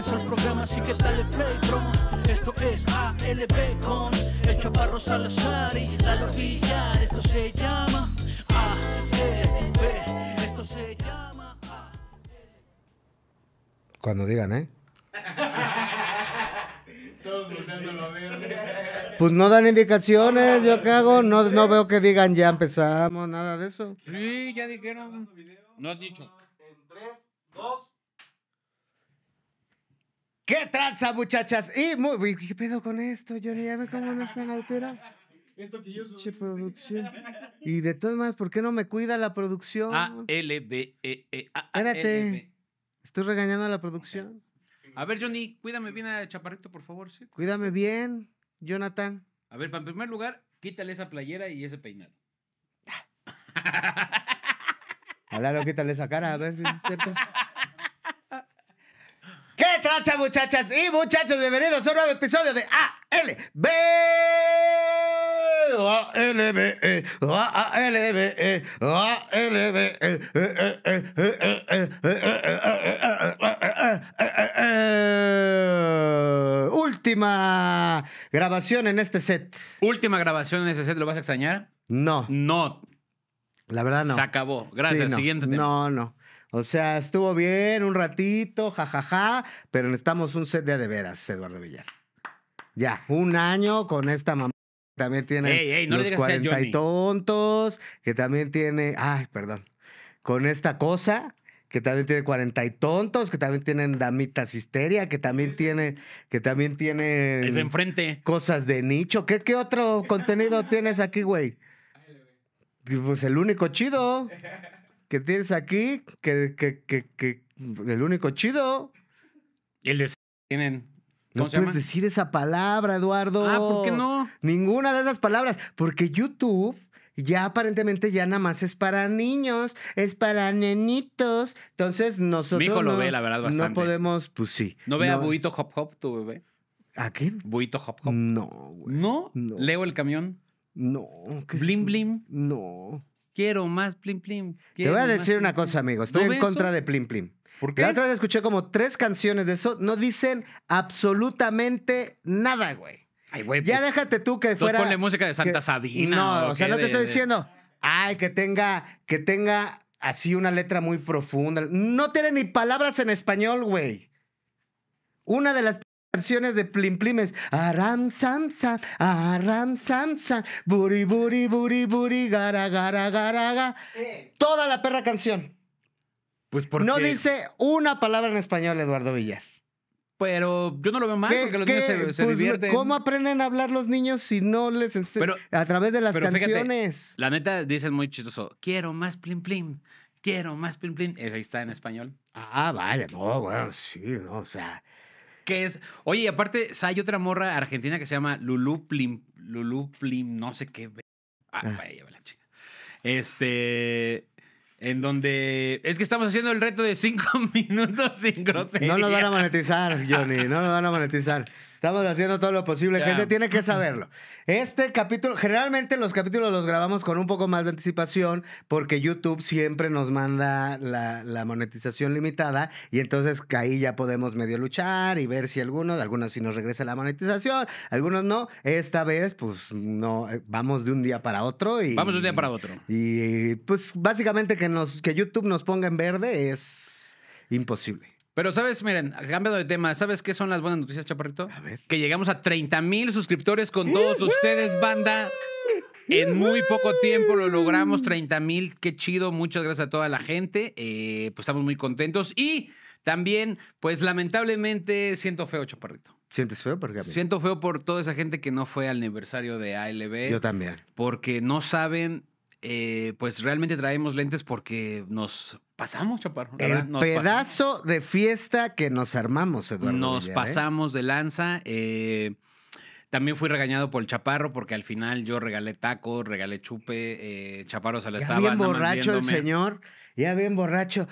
Comenzó el programa, así que dale play, promo. Esto es ALB con el Chaparro Salazar y Lalo Villar. Esto se llama ALB. Esto se llama ALB. Cuando digan, ¿eh? Todos volteándolo a ver. Pues no dan indicaciones, yo qué hago, no, no veo que digan ya empezamos, nada de eso. Sí, ya dijeron. No has dicho. En 3, 2. ¿Qué tranza, muchachas? Y muy, uy, ¿qué pedo con esto, Johnny? Ya ve cómo no está en altera. Esto que yo subí. producción. Y de todas maneras, ¿por qué no me cuida la producción? A L B E E A A Espérate. L B. Estoy regañando a la producción. A ver, Johnny, cuídame bien a Chaparrito, por favor. ¿sí? Cuídame bien, Jonathan. A ver, para en primer lugar, quítale esa playera y ese peinado. Háblalo, quítale esa cara, a ver si es cierto muchachas y muchachos? Bienvenidos a un nuevo episodio de ALB. ALB, ALB, ALB. Última grabación en este set. Última grabación en este set, ¿lo vas a extrañar? No. No. La verdad no. Se acabó. Gracias. Siguiente. No, no. O sea, estuvo bien un ratito, jajaja, pero necesitamos un set de de veras, Eduardo Villar. Ya, un año con esta mamá que también tiene Ey, ey, no le los digas así a 40 y tontos, que también tiene, ay, perdón, con esta cosa que también tiene 40 y tontos, que también tienen damitas histeria, que también tiene, que también tiene Es enfrente. cosas de nicho. ¿Qué, qué otro contenido tienes aquí, güey? Pues el único chido que tienes aquí, que, que, que, que- el único chido. El de tienen. No ¿Cómo se puedes llama? decir esa palabra, Eduardo. Ah, ¿por qué no? Ninguna de esas palabras, porque YouTube ya aparentemente ya nada más es para niños, es para nenitos. Entonces nosotros Mi hijo lo no, ve, la verdad, no bastante. podemos, pues sí. ¿No ve a Buito Hop Hop, tu bebé? ¿A quién? Buito Hop Hop. No, güey. ¿No? No. Leo el camión. No. ¿qué Blim Blim. No. Quiero más Blim Blim. Te voy a decir una cosa, amigo. Estoy ¿No en contra eso? de Plim Plim. ¿Por La otra vez escuché como tres canciones de eso. No dicen absolutamente nada, güey. Ay, güey, Ya pues, déjate tú que fuera. ponle música de Santa que- Sabina. No, o o sea, no te de- estoy diciendo. Ay, que tenga, que tenga así una letra muy profunda. No tiene ni palabras en español, güey. Una de las canciones de Plim Plim es Aram Sam Sam, Aram Sam Sam, Buri Buri Buri Buri, Gara Gara Gara Ga. Toda la perra canción. Pues porque... No dice una palabra en español, Eduardo Villar. Pero yo no lo veo mal ¿Qué- porque los qué? niños se, se Pues, divierten. ¿Cómo aprenden a hablar los niños si no les enseñan a través de las pero fíjate, canciones? La neta dicen muy chistoso. Quiero más Plim Plim. Quiero más Plim Plim. Ese ahí está en español. Ah, vaya, no, bueno, sí, no, o sea. Oye, y aparte, hay otra morra argentina que se llama Lulu Plim. Lulu Plim, no sé qué. Ah, Ah. vaya, la chica. Este. En donde. Es que estamos haciendo el reto de cinco minutos sin grosería. No nos van a monetizar, Johnny, no nos van a monetizar. Estamos haciendo todo lo posible. Gente tiene que saberlo. Este capítulo, generalmente los capítulos los grabamos con un poco más de anticipación porque YouTube siempre nos manda la, la monetización limitada y entonces ahí ya podemos medio luchar y ver si algunos, algunos sí nos regresa la monetización, algunos no. Esta vez, pues no, eh, vamos de un día para otro y... Vamos de un día para otro. Y pues básicamente que, nos, que YouTube nos ponga en verde es imposible. Pero, ¿sabes? Miren, cambiando de tema, ¿sabes qué son las buenas noticias, Chaparrito? A ver. Que llegamos a 30 mil suscriptores con todos ustedes, banda. En muy poco tiempo lo logramos, 30 mil, qué chido, muchas gracias a toda la gente, eh, pues estamos muy contentos y también, pues lamentablemente siento feo, Chaparrito. ¿Sientes feo? Porque a mí- Siento feo por toda esa gente que no fue al aniversario de ALB, Yo también. porque no saben, eh, pues realmente traemos lentes porque nos pasamos, Chaparro. El nos pasamos. pedazo de fiesta que nos armamos, Eduardo. Nos Villar, ¿eh? pasamos de lanza. eh, también fui regañado por el Chaparro porque al final yo regalé tacos, regalé chupe. eh, Chaparro se la Ya estaba bien borracho el señor. Ya bien borracho.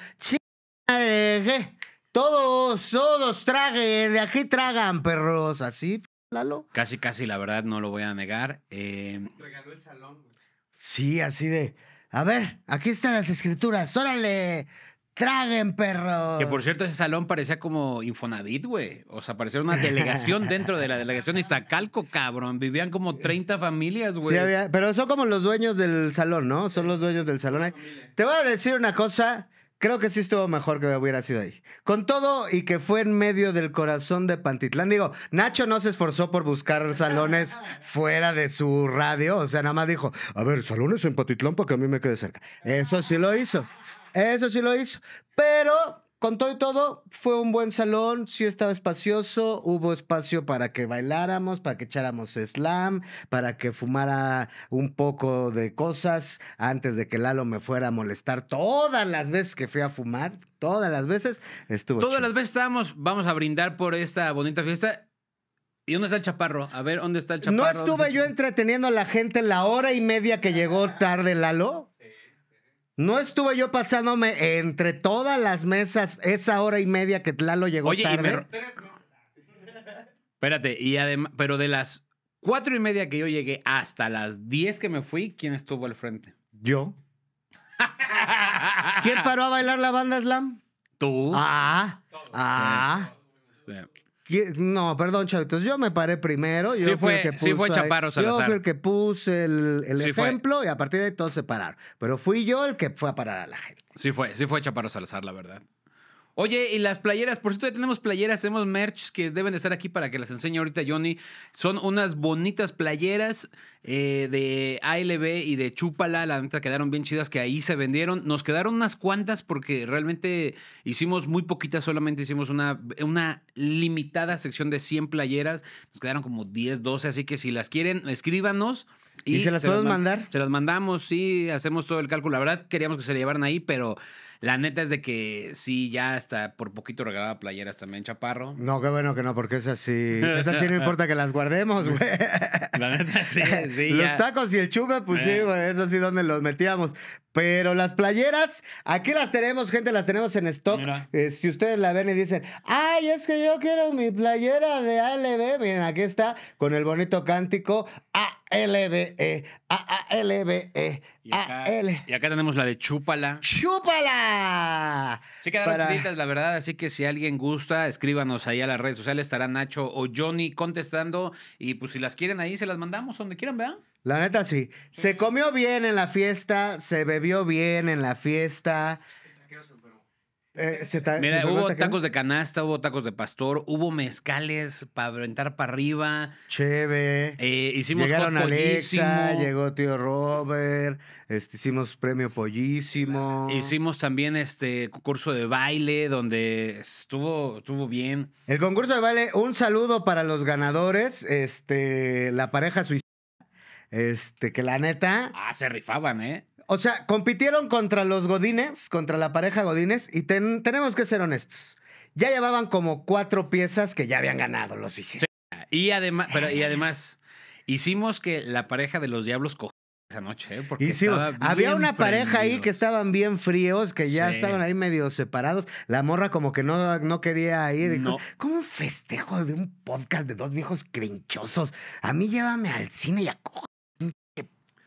Todos, todos traguen. De aquí tragan, perros. Así, Lalo. Casi, casi, la verdad, no lo voy a negar. eh, Regaló el salón, güey. Sí, así de. A ver, aquí están las escrituras. Órale. Traguen, perro. Que por cierto, ese salón parecía como Infonavit, güey. O sea, parecía una delegación dentro de la delegación Iztacalco, cabrón. Vivían como 30 familias, güey. Sí, pero son como los dueños del salón, ¿no? Son los dueños del salón. Te voy a decir una cosa. Creo que sí estuvo mejor que hubiera sido ahí. Con todo y que fue en medio del corazón de Pantitlán. Digo, Nacho no se esforzó por buscar salones fuera de su radio. O sea, nada más dijo, a ver, salones en Pantitlán para que a mí me quede cerca. Eso sí lo hizo. Eso sí lo hizo. Pero con todo y todo, fue un buen salón, sí estaba espacioso, hubo espacio para que bailáramos, para que echáramos slam, para que fumara un poco de cosas antes de que Lalo me fuera a molestar todas las veces que fui a fumar, todas las veces estuvo Todas chido. las veces estábamos, vamos a brindar por esta bonita fiesta. ¿Y dónde está el chaparro? A ver, ¿dónde está el chaparro? ¿No ¿Dónde está estuve yo entreteniendo a la gente la hora y media que llegó tarde Lalo? ¿No estuve yo pasándome entre todas las mesas esa hora y media que Lalo llegó Oye, y tarde? me- Espérate, y además, pero de las cuatro y media que yo llegué hasta las diez que me fui, ¿quién estuvo al frente? Yo. ¿Quién paró a bailar la banda slam? Tú. Ah, ah. No, perdón, chavitos. Yo me paré primero. Yo Sí fui el fue- que sí fue Chaparro Yo Salazar. fui el que puse el, el Sí fue. ejemplo y a partir de ahí todos se pararon. Pero fui yo el que fue a parar a la gente. Sí fue, sí fue Chaparro Salazar, la verdad. Oye, y las playeras, por cierto, ya tenemos playeras, hacemos merch que deben de estar aquí para que las enseñe ahorita Johnny. Son unas bonitas playeras eh, de ALB y de Chúpala, la neta quedaron bien chidas que ahí se vendieron. Nos quedaron unas cuantas porque realmente hicimos muy poquitas, solamente hicimos una, una limitada sección de 100 playeras. Nos quedaron como 10, 12, así que si las quieren, escríbanos. ¿Y se las podemos man- mandar? Se las mandamos, sí, hacemos todo el cálculo. La verdad, queríamos que se le llevaran ahí, pero la neta es de que sí, ya está por poquito regalaba playeras también, Chaparro. No, qué bueno que no, porque esas sí. Esas sí no importa que las guardemos, güey. La neta, sí, sí. los ya. tacos y el chupe, pues sí, Eh. güey, eso sí, donde los metíamos. Pero las playeras, aquí las tenemos, gente, las tenemos en stock. Eh, si ustedes la ven y dicen, ay, es que yo quiero mi playera de ALB, miren, aquí está, con el bonito cántico ALBE, AALBE, Y acá, AL. y acá tenemos la de Chúpala. ¡Chúpala! Sí quedaron Para- chiditas, la verdad, así que si alguien gusta, escríbanos ahí a las redes sociales, estará Nacho o Johnny contestando y pues si las quieren ahí, se las mandamos donde quieran, ¿verdad? La neta sí. Se comió bien en la fiesta, se bebió bien en la fiesta. Eh, se ta- Mira, se hubo tacos de canasta, hubo tacos de pastor, hubo mezcales para aventar para arriba. Cheve. Eh, hicimos Llegaron Alexa, pollísimo. llegó tío Robert, este, hicimos premio pollísimo. Hicimos también este concurso de baile donde estuvo, estuvo bien. El concurso de baile, un saludo para los ganadores, este, la pareja suiza, este, que la neta, Ah, se rifaban, ¿eh? O sea, compitieron contra los Godines, contra la pareja Godines, y ten- tenemos que ser honestos. Ya llevaban como cuatro piezas que ya habían ganado los suizos. Y además, pero, y además, hicimos que la pareja de los diablos cogiera esa noche, ¿eh? Porque Hicimos- había una pareja ahí que estaban bien fríos, que ya Sí. estaban ahí medio separados. La morra como que no, no quería ir. Dijo, No. ¿cómo un festejo de un podcast de dos viejos crinchosos? A mí llévame al cine y a co-".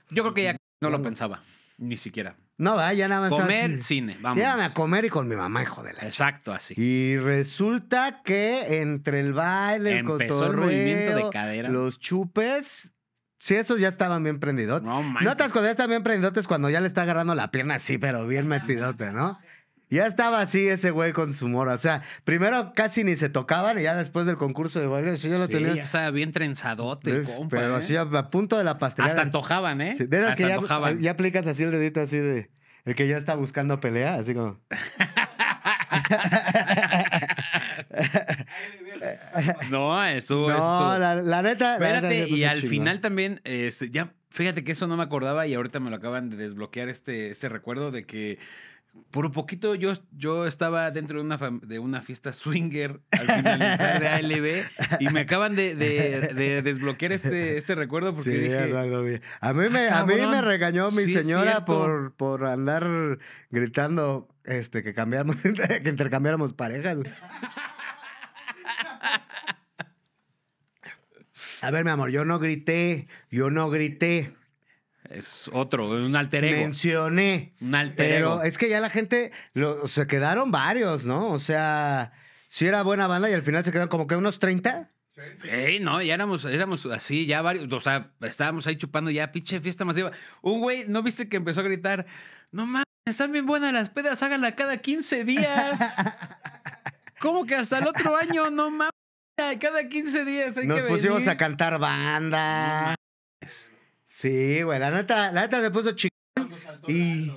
Yo creo que ya no lo pensaba, ni siquiera. No, va, ya nada más Comer, cine, vamos. Llévame a comer y con mi mamá, hijo de la... Exacto, así. Y resulta que entre el baile, el Empezó el movimiento de cotorreo, cadera. los chupes, sí, esos ya estaban bien prendidos. No manches. Notas cuando ya están bien prendidotes cuando ya le está agarrando la pierna así, pero bien metidote, ¿no? Ya estaba así ese güey con su mora. O sea, primero casi ni se tocaban y ya después del concurso de baile, eso ya lo Sí, tenía. ya estaba bien trenzadote el compa, pero ¿eh? así a, a punto de la pastelería. Hasta antojaban, ¿eh? Sí, de esas Hasta que ya, antojaban. ya aplicas así el dedito así de. El que ya está buscando pelea, así como. No, estuvo... no, estuvo- la, la neta. la neta Espérate, y al chingón. final también, ya, fíjate que eso no me acordaba y ahorita me lo acaban de desbloquear este, este recuerdo de que por un poquito yo, yo estaba dentro de una, de una fiesta swinger al finalizar de ALB y me acaban de, de- de desbloquear este, este recuerro porque Sí, dije. A mí, me, "Ah, a mí cabrón, me regañó mi sí señora cierto". por, por andar gritando este, que cambiáramos, que intercambiáramos parejas. A ver, mi amor, yo no grité, yo no grité. Es otro, un alter ego. mencioné. Un alter Pero ego. es que ya la gente, lo- se quedaron varios, ¿no? O sea, sí era buena banda y al final se quedaron como que unos 30. Ey, no, ya éramos, éramos así, ya varios, o sea, estábamos ahí chupando ya, pinche fiesta masiva. Un güey, ¿no viste que empezó a gritar? No mames, están bien buenas las pedas, háganla cada 15 días. ¿Cómo que hasta el otro año? No mames, cada 15 días hay Nos que pusimos venir. a cantar banda. Sí, güey, la neta, la neta se puso chico. Y.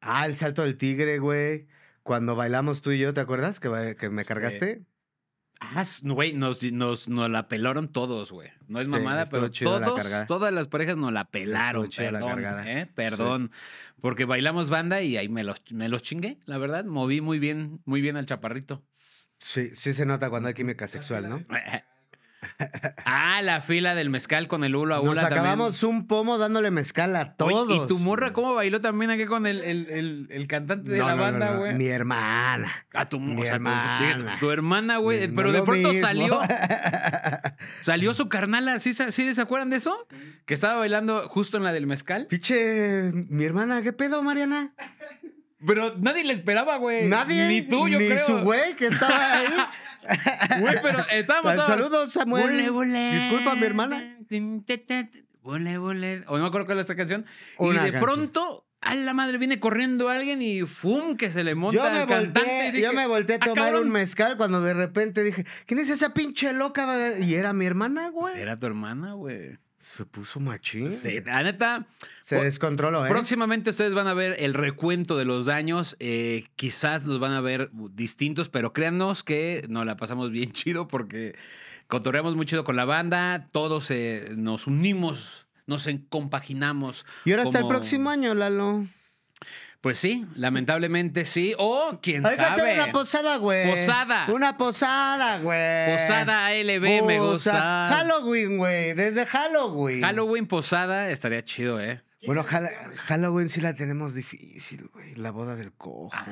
Ah, el salto del tigre, güey. Cuando bailamos tú y yo, ¿te acuerdas? Que, que me Sí. cargaste. Ah, güey, nos, nos, nos la pelaron todos, güey. No es Sí, mamada, pero la todos, todas las parejas nos la pelaron. la Perdón, cargada. ¿eh? Perdón. Porque bailamos banda y ahí me los, me los chingué, la verdad. Moví muy bien, muy bien al chaparrito. Sí, sí se nota cuando hay química sexual, ¿no? Ah, la fila del mezcal con el hulo a Nos hula también. acabamos un pomo dándole mezcal a Oye, todos. ¿Y tu morra cómo bailó también aquí con el, el, el, el cantante de No, la no, no, banda, no, güey? Mi hermana. A tu, mi o sea, tu- hermana. Tu, hermana, güey. No Pero de pronto mismo. salió. Salió su carnala. ¿Sí, sí se acuerdan de eso? Que estaba bailando justo en la del mezcal. Piche, mi hermana, ¿qué pedo, Mariana? Pero nadie le esperaba, güey. Nadie. Ni tú, yo ni creo. su güey que estaba ahí. Güey, pero estábamos todos. Saludos, Samuel. Bule, bule. Disculpa, mi hermana. Bule. O no me acuerdo cuál es esta canción. Una y de canción. pronto, a la madre viene corriendo alguien y ¡fum! que se le monta Yo me, al cantante. volteé, y dije, yo me volteé a "Ah, tomar cabrón". un mezcal cuando de repente dije, ¿quién es esa pinche loca? Y era mi hermana, güey. Era tu hermana, güey. Se puso machín. Sí, la neta. Se descontroló, ¿eh? Próximamente ustedes van a ver el recuento de los daños. eh, quizás los van a ver distintos, pero créannos que nos la pasamos bien chido porque cotorreamos muy chido con la banda. Todos eh, nos unimos, nos compaginamos. Y ahora hasta el próximo año, Lalo. Pues sí, lamentablemente sí. O quién Hay que hacer sabe. una posada, güey. Posada. Una posada, güey. Posada ALB me Posa- gusta. Halloween, güey. Desde Halloween. Halloween posada estaría chido, ¿eh? Bueno, Hall- Halloween sí la tenemos difícil, güey. La boda del cojo. Ah,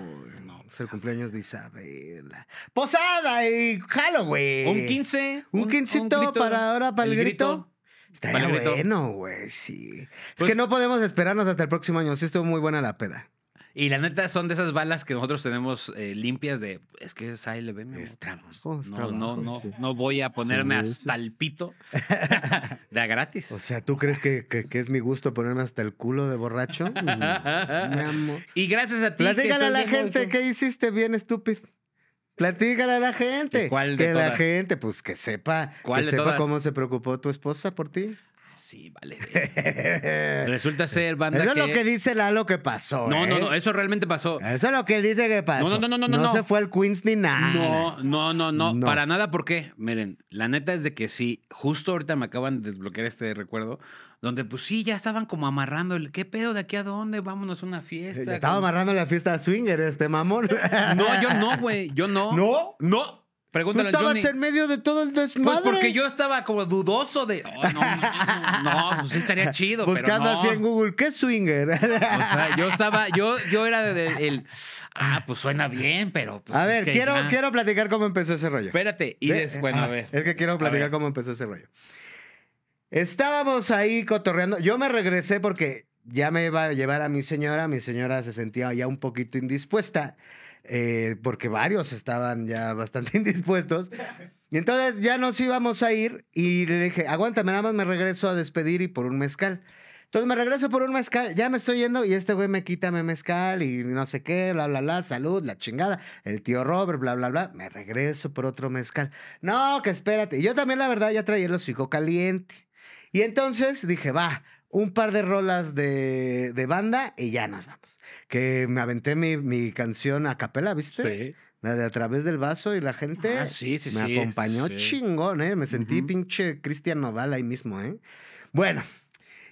no. Es el cumpleaños de Isabela. Posada y Halloween. Un 15. Un quincito grito. para ahora, para el, grito. Estaría el grito. bueno, güey, sí. es Pues- que no podemos esperarnos hasta el próximo año. Sí estuvo muy buena la peda. Y la neta son de esas balas que nosotros tenemos eh, limpias de. Es que es ALB, mi. Es trabajo, es No, trabajo, no, no, sí. no voy a ponerme Sí, hasta el pito de a gratis. O sea, ¿tú crees que, que- que es mi gusto ponerme hasta el culo de borracho? Mm, Mi amor. y gracias a ti. que Platícale a la gente qué hiciste bien estúpido. Platícale a la gente. ¿Y cuál de que la todas? gente, pues que sepa, ¿Cuál que de sepa todas? cómo se preocupó tu esposa por ti. Ah, Sí, vale. Resulta ser banda Eso que. es lo que dice Lalo que pasó. No, no, ¿eh? no, eso realmente pasó. Eso es lo que dice que pasó. No, no, no, no, no, No no. se fue al Queens ni nada. No, no, no, no, No. para nada, ¿por qué? Miren, la neta es de que sí, justo ahorita me acaban de desbloquear este recuerdo, donde pues sí, ya estaban como amarrando el, ¿qué pedo de aquí a dónde? Vámonos a una fiesta. Ya estaba amarrando la fiesta swinger este mamón. No, yo no, güey, yo no. ¿No? No. Tú Pregúntale a estabas Johnny. en medio de todo el Pues desmadre. porque yo estaba como dudoso de, oh, no, no, no, pues sí estaría chido, Buscando pero no. así en Google, ¿qué swinger? O sea, yo estaba, yo, yo era de, de- el, ah, pues suena bien, pero pues a es ver, que quiero, ya. quiero platicar cómo empezó ese rollo. Espérate, y De- des- bueno, a ah, ver. Es que quiero platicar cómo empezó ese rollo. Estábamos ahí cotorreando. Yo me regresé porque ya me iba a llevar a mi señora. Mi señora se sentía ya un poquito indispuesta. Eh, porque varios estaban ya bastante indispuestos. Y entonces ya nos íbamos a ir y le dije, aguántame, nada más me regreso a despedir y por un mezcal. Entonces me regreso por un mezcal, ya me estoy yendo y este güey me quita mi mezcal y no sé qué, bla, bla, bla, salud, la chingada, el tío Robert, bla, bla, bla. Me regreso por otro mezcal. No, que espérate. Yo también, la verdad, ya traía el hocico caliente. Y entonces dije, va, un par de rolas de, de banda y ya nos vamos. Que me aventé mi, mi canción a capela, ¿viste? Sí. La de A través del vaso y la gente Ah, sí, sí, me sí, acompañó chingón, ¿eh? Me sentí pinche Cristian Nodal ahí mismo, ¿eh? Bueno,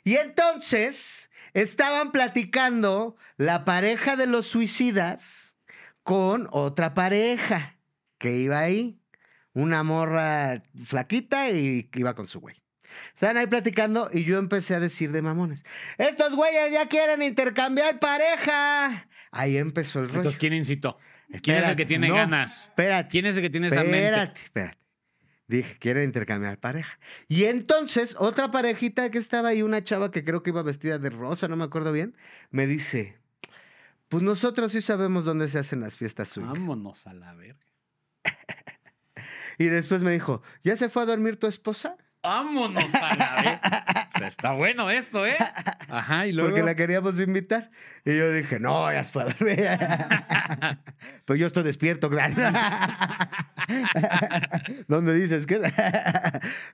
y entonces estaban platicando la pareja de los suicidas con otra pareja que iba ahí. Una morra flaquita y iba con su güey. Estaban ahí platicando y yo empecé a decir de mamones. Estos güeyes ya quieren intercambiar pareja. Ahí empezó el rollo. Entonces, ¿quién incitó? ¿Quién es el que tiene no, ganas? Espérate. ¿Quién es el que tiene esa mente? Espérate, espérate. Dije, quieren intercambiar pareja. Y entonces, otra parejita que estaba ahí, una chava que creo que iba vestida de rosa, no me acuerdo bien, me dice, pues nosotros sí sabemos dónde se hacen las fiestas swing. Vámonos a la verga. Y después me dijo, ¿ya se fue a dormir tu esposa? Vámonos a la. O sea, está bueno esto, ¿eh? Ajá, y luego. Porque la queríamos invitar. Y yo dije, no, ya a dormir. Pero yo estoy despierto, gracias. ¿Dónde dices que?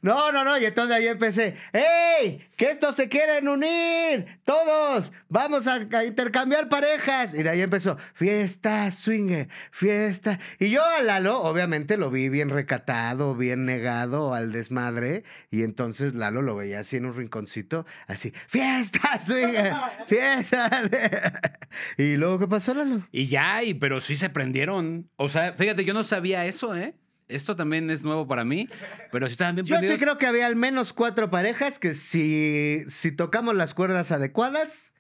no, no, no. Y entonces ahí empecé, ¡Ey! ¡Que estos se quieren unir! ¡Todos! ¡Vamos a, a intercambiar parejas! Y de ahí empezó, fiesta, swinger, fiesta. Y yo a Lalo, obviamente, lo vi bien recatado, bien negado al desmadre. Y entonces Lalo lo veía así en un rinconcito, así, fiesta, swinger, fiesta. y luego, ¿qué pasó, Lalo? Y ya, y, pero sí se prendieron. O sea, fíjate, yo no sabía eso, ¿eh? Esto también es nuevo para mí, pero sí estaban bien Yo sí creo que había al menos cuatro parejas que si, si tocamos las cuerdas adecuadas,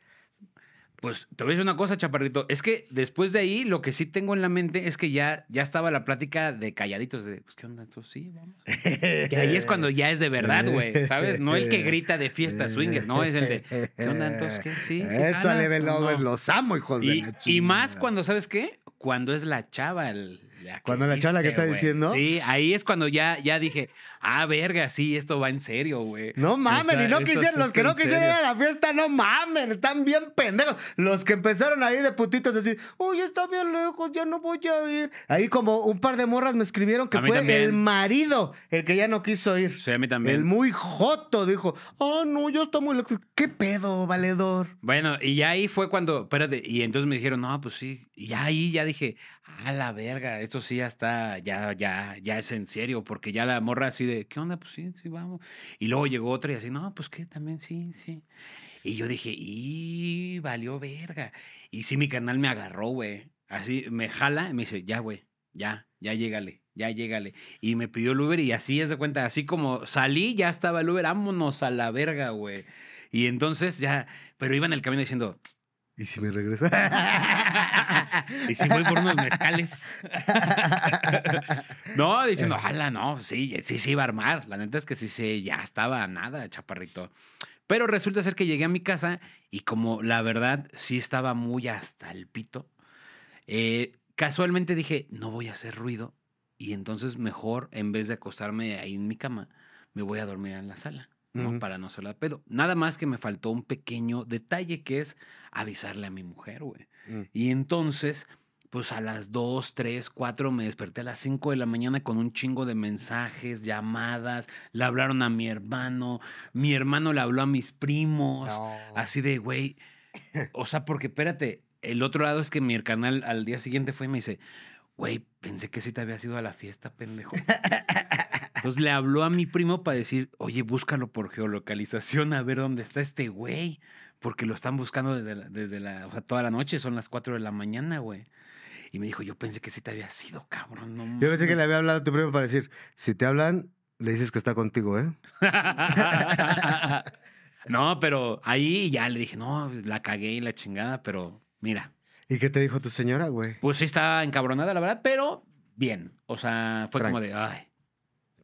Pues te voy a decir una cosa, chaparrito. Es que después de ahí, lo que sí tengo en la mente es que ya, ya estaba la plática de calladitos, de, pues, ¿qué onda? Tú sí, vamos. Que ahí es cuando ya es de verdad, güey, ¿sabes? No el que grita de fiesta swinger, no, es el de, ¿qué onda? Entonces, ¿qué? Sí, sí Eso a jalas Level o no? Over, los amo, hijos de Y, la y más cuando, ¿sabes qué? Cuando es la chava. el- la Cuando la chava la que está diciendo. Sí, ahí es cuando ya, ya dije, ah, verga, sí, esto va en serio, güey. No mamen, O sea, y no quisieron, los que no quisieron ir a la fiesta, no mamen, están bien pendejos. Los que empezaron ahí de putitos decir, uy, está bien lejos, ya no voy a ir. Ahí como un par de morras me escribieron que A fue también. el marido el que ya no quiso ir. Sí, a mí también. El muy joto dijo, ah, no, ya está muy lejos. ¿Qué pedo, valedor? Bueno, y ya ahí fue cuando, espérate, y entonces me dijeron, no, pues sí, y ya ahí ya dije, a la verga, esto sí ya está, ya, ya, ya es en serio, porque ya la morra así de, ¿qué onda? Pues sí, sí, vamos. Y luego llegó otra y así, no, pues qué, también sí, sí. Y yo dije, y valió verga. Y sí, mi canal me agarró, güey. Así me jala y me dice, ya, güey, ya, ya llégale, ya llégale. Y me pidió el Uber y así es de cuenta, así como salí, ya estaba el Uber, vámonos a la verga, güey. Y entonces ya, pero iba en el camino diciendo, ¿Y si me regreso? y si voy por unos mezcales. no, diciendo, ojalá, no, sí, sí, sí iba a armar. La neta es que sí, sí, ya estaba nada, chaparrito. Pero resulta ser que llegué a mi casa y como la verdad sí estaba muy hasta el pito, eh, casualmente dije, no voy a hacer ruido y entonces mejor, en vez de acostarme ahí en mi cama, me voy a dormir en la sala. ¿No? Para no ser la pedo. Nada más que me faltó un pequeño detalle que es avisarle a mi mujer, güey. Mm. Y entonces, pues a las 2, 3, 4 me desperté a las 5 de la mañana con un chingo de mensajes, llamadas, le hablaron a mi hermano, mi hermano le habló a mis primos, No. así de, güey, o sea, porque espérate, el otro lado es que mi canal al día siguiente fue y me dice, güey, pensé que sí te habías ido a la fiesta, pendejo. Entonces le habló a mi primo para decir, oye, búscalo por geolocalización a ver dónde está este güey. Porque lo están buscando desde la, desde la, o sea, toda la noche, son las 4 de la mañana, güey. Y me dijo, yo pensé que sí te había sido, cabrón. No Yo pensé que mames". le había hablado a tu primo para decir, si te hablan, le dices que está contigo, ¿eh? no, pero ahí ya le dije, no, la cagué y la chingada, pero mira, ¿Y qué te dijo tu señora, güey? pues sí estaba encabronada, la verdad, pero bien. O sea, fue como de, ay,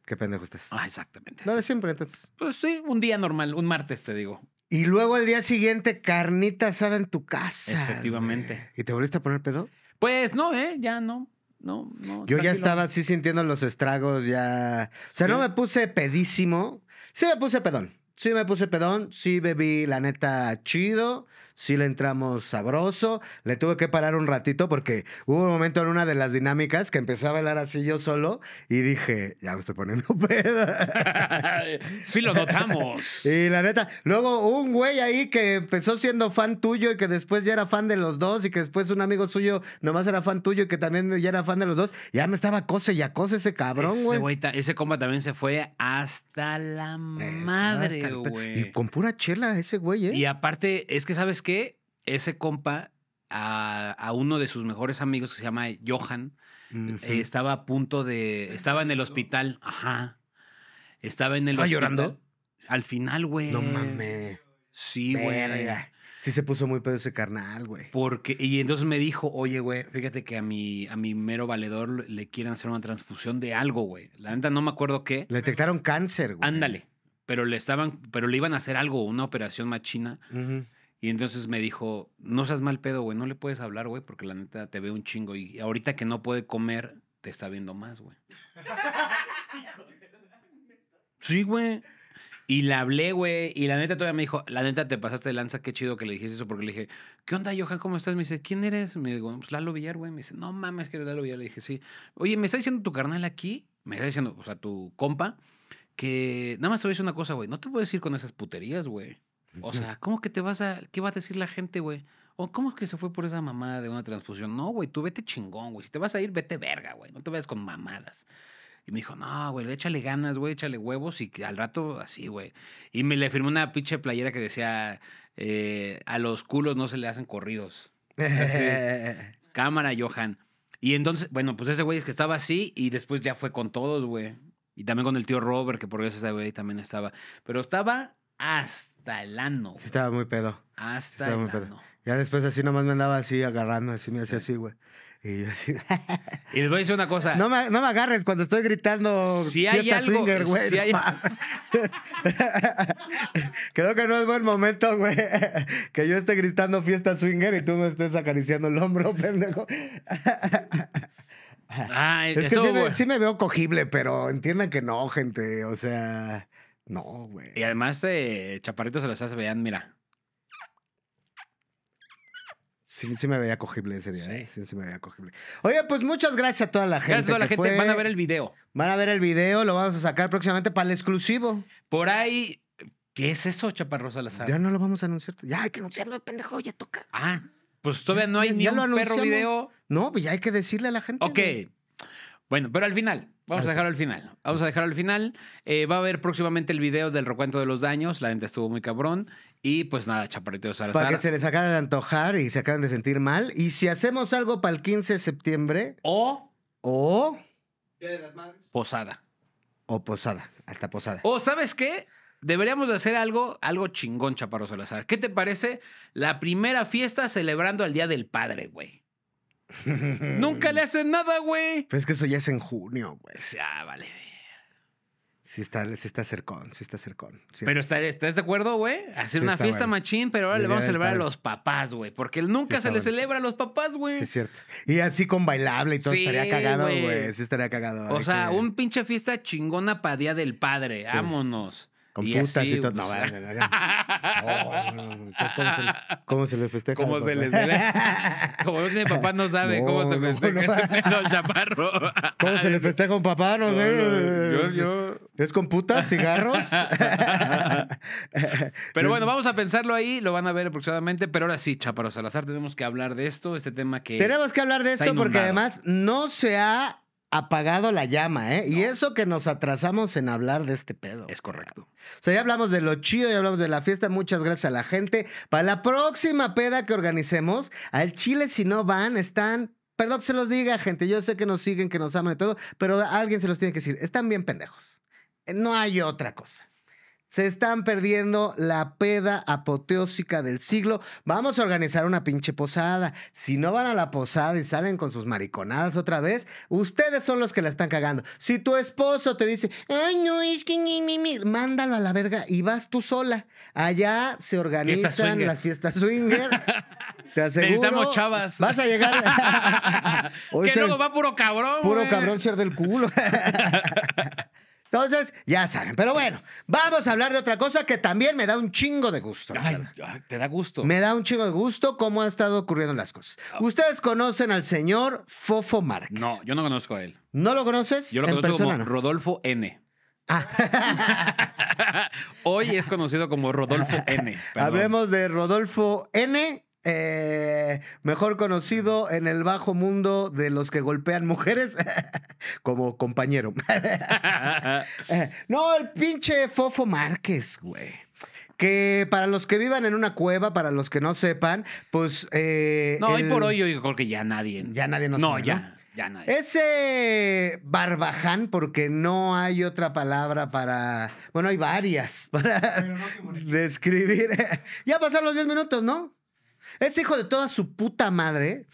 Qué pendejo estás. ah, exactamente. Lo de siempre, entonces. Pues sí, un día normal, un martes, te digo. Y luego el día siguiente, carnita asada en tu casa. Efectivamente. güey. ¿Y te volviste a poner pedo? Pues no, ¿eh? Ya no. No, no. Yo ya tranquilo. estaba así sintiendo los estragos, ya. O sea, no Sí. me puse pedísimo. Sí me puse pedón. Sí me puse pedón. Sí bebí, la neta, chido. Sí le entramos sabroso. Le tuve que parar un ratito porque hubo un momento en una de las dinámicas que empecé a bailar así yo solo y dije, ya me estoy poniendo pedo. sí lo notamos. Y la neta, luego un güey ahí que empezó siendo fan tuyo y que después ya era fan de los dos y que después un amigo suyo nomás era fan tuyo y que también ya era fan de los dos, ya me estaba acose y acose ese cabrón, ese, güey. ese compa también se fue hasta la madre, Hasta el pe- güey. Y con pura chela ese güey, ¿eh? Y aparte, es que, ¿sabes qué? Ese compa, a, a uno de sus mejores amigos que se llama Johan, eh, estaba a punto de. Estaba en el hospital. Ajá. Estaba en el ¿Estaba hospital. llorando? Al final, güey. no mames. Sí, güey. Sí se puso muy pedo ese carnal, güey. Porque, y entonces me dijo, oye, güey, fíjate que a mi, a mi mero valedor le quieren hacer una transfusión de algo, güey. La neta no me acuerdo qué. Le detectaron cáncer, güey. Ándale. Pero le estaban, pero le iban a hacer algo, una operación machina. Ujú. Y entonces me dijo, no seas mal pedo, güey, no le puedes hablar, güey, porque la neta te ve un chingo. Y ahorita que no puede comer, te está viendo más, güey. Sí, güey. Y le hablé, güey, y la neta todavía me dijo, la neta te pasaste de lanza, qué chido que le dijiste eso, porque le dije, ¿qué onda, Johan? ¿Cómo estás? Me dice, ¿quién eres? Me digo, pues Lalo Villar, güey. Me dice, no mames, que eres Lalo Villar. Le dije, sí. Oye, ¿me está diciendo tu carnal aquí? Me está diciendo, o sea, tu compa, que nada más te voy a decir una cosa, güey. No te puedes ir con esas puterías, güey. O sea, ¿cómo que te vas a. ¿Qué va a decir la gente, güey? ¿O cómo es que se fue por esa mamada de una transfusión? No, güey, tú vete chingón, güey. Si te vas a ir, vete verga, güey. No te vayas con mamadas. Y me dijo, no, güey, échale ganas, güey, échale huevos y al rato así, güey. Y me le firmó una pinche playera que decía, eh, a los culos no se le hacen corridos. Cámara, Johan. Y entonces, bueno, pues ese güey es que estaba así y después ya fue con todos, güey. Y también con el tío Robert, que por eso ese güey también estaba. Pero estaba hasta el ano. Sí, estaba muy pedo. Hasta estaba el muy pedo. ano. Ya después así nomás me andaba así agarrando, así me hacía así, güey. Y yo así. Y les voy a decir una cosa. No me, no me agarres cuando estoy gritando Si hay fiesta algo- swinger, güey. si no hay- mames. Creo que no es buen momento, güey. Que yo esté gritando fiesta swinger y tú me estés acariciando el hombro, pendejo. Ay, Es que eso, sí me, sí me veo cogible, pero entiendan que no, gente. O sea, no, güey. Y además, eh, Chaparrito se las hace, vean, mira. Sí, sí me veía cogible ese día, Sí. ¿eh? Sí, sí me veía cogible. Oye, pues muchas gracias a toda la gente. Gracias a toda la gente. fue. Van a ver el video. Van a ver el video, lo vamos a sacar próximamente para el exclusivo. Por ahí. ¿Qué es eso, Chaparro Salazar? Ya no lo vamos a anunciar. Ya hay que anunciarlo, pendejo, ya toca. Ah, pues todavía no hay Ya- ni ya un lo perro video. No, pues ya hay que decirle a la gente. Ok. güey. Bueno, pero al final. Vamos Al a dejarlo al final. Vamos a dejarlo al final. Eh, va a haber próximamente el video del recuento de los daños. La gente estuvo muy cabrón. Y pues nada, Chaparrito Salazar. Para que se les acabe de antojar y se acaben de sentir mal. Y si hacemos algo para el 15 de septiembre, O o, Día de las Madres. posada. o posada, hasta posada. O ¿sabes qué? Deberíamos de hacer algo, algo chingón, Chaparro Salazar. ¿Qué te parece? La primera fiesta celebrando al Día del Padre, güey. Nunca le hacen nada, güey. Pues es que eso ya es en junio, güey. Ah, vale. Sí está, sí está cercón, sí está cercón. sí. Pero ¿estás, ¿estás de acuerdo, güey? Hacer Sí, una está fiesta bueno. machín, pero ahora le vamos a celebrar a los papás, güey. Porque nunca Sí, se está le celebra a los papás, Sí, güey. es cierto. Y así con bailable y todo, Sí, estaría cagado, güey. Sí estaría cagado. o sea, que- un pinche fiesta chingona para Día del Padre. Vámonos. Con Y putas así, y todo. pues, No. Entonces, ¿cómo se, cómo se les festeja? ¿Cómo se les? Como tiene papá, no sabe cómo se festeja no. chaparro. ¿Cómo se le festeja un papá? No, yo- yo- ¿Es con putas, cigarros? Pero bueno, vamos a pensarlo ahí, lo van a ver aproximadamente. Pero ahora sí, Chaparro Salazar, tenemos que hablar de esto, este tema que. Tenemos que hablar de esto porque además no se ha apagado la llama, ¿eh? Y eso que nos atrasamos en hablar de este pedo. Es correcto. O sea, ya hablamos de lo chido, ya hablamos de la fiesta. Muchas gracias a la gente. Para la próxima peda que organicemos, al Chile, si no van, están. Perdón que se los diga, gente. Yo sé que nos siguen, que nos aman y todo, pero alguien se los tiene que decir. Están bien pendejos. No hay otra cosa. Se están perdiendo la peda apoteósica del siglo. Vamos a organizar una pinche posada. Si no van a la posada y salen con sus mariconadas otra vez, ustedes son los que la están cagando. Si tu esposo te dice, ay, no, es que ni, ni, ni", mándalo a la verga y vas tú sola. Allá se organizan las fiestas swinger. Te aseguro. Necesitamos chavas. Vas a llegar. que luego va puro cabrón. Puro cabrón ser del culo. Entonces, ya saben. Pero bueno, vamos a hablar de otra cosa que también me da un chingo de gusto. Ay, te da gusto. Me da un chingo de gusto cómo han estado ocurriendo las cosas. Ustedes conocen al señor Fofo Márquez. No, yo no conozco a él. ¿No lo conoces? Yo lo En conozco como persona, no. Rodolfo N. Ah, Hoy es conocido como Rodolfo N. Perdón. hablemos de Rodolfo N. eh, mejor conocido en el bajo mundo de los que golpean mujeres como compañero. Eh, no, el pinche Fofo Márquez, güey. Que para los que vivan en una cueva, para los que no sepan, pues. eh, No, hoy por hoy yo creo que ya nadie. Ya nadie nos No, sabe, ya. Ya nadie. Ese barbaján, porque no hay otra palabra para. Bueno, hay varias para no describir. ya pasaron los 10 minutos, ¿no? Ese hijo de toda su puta madre.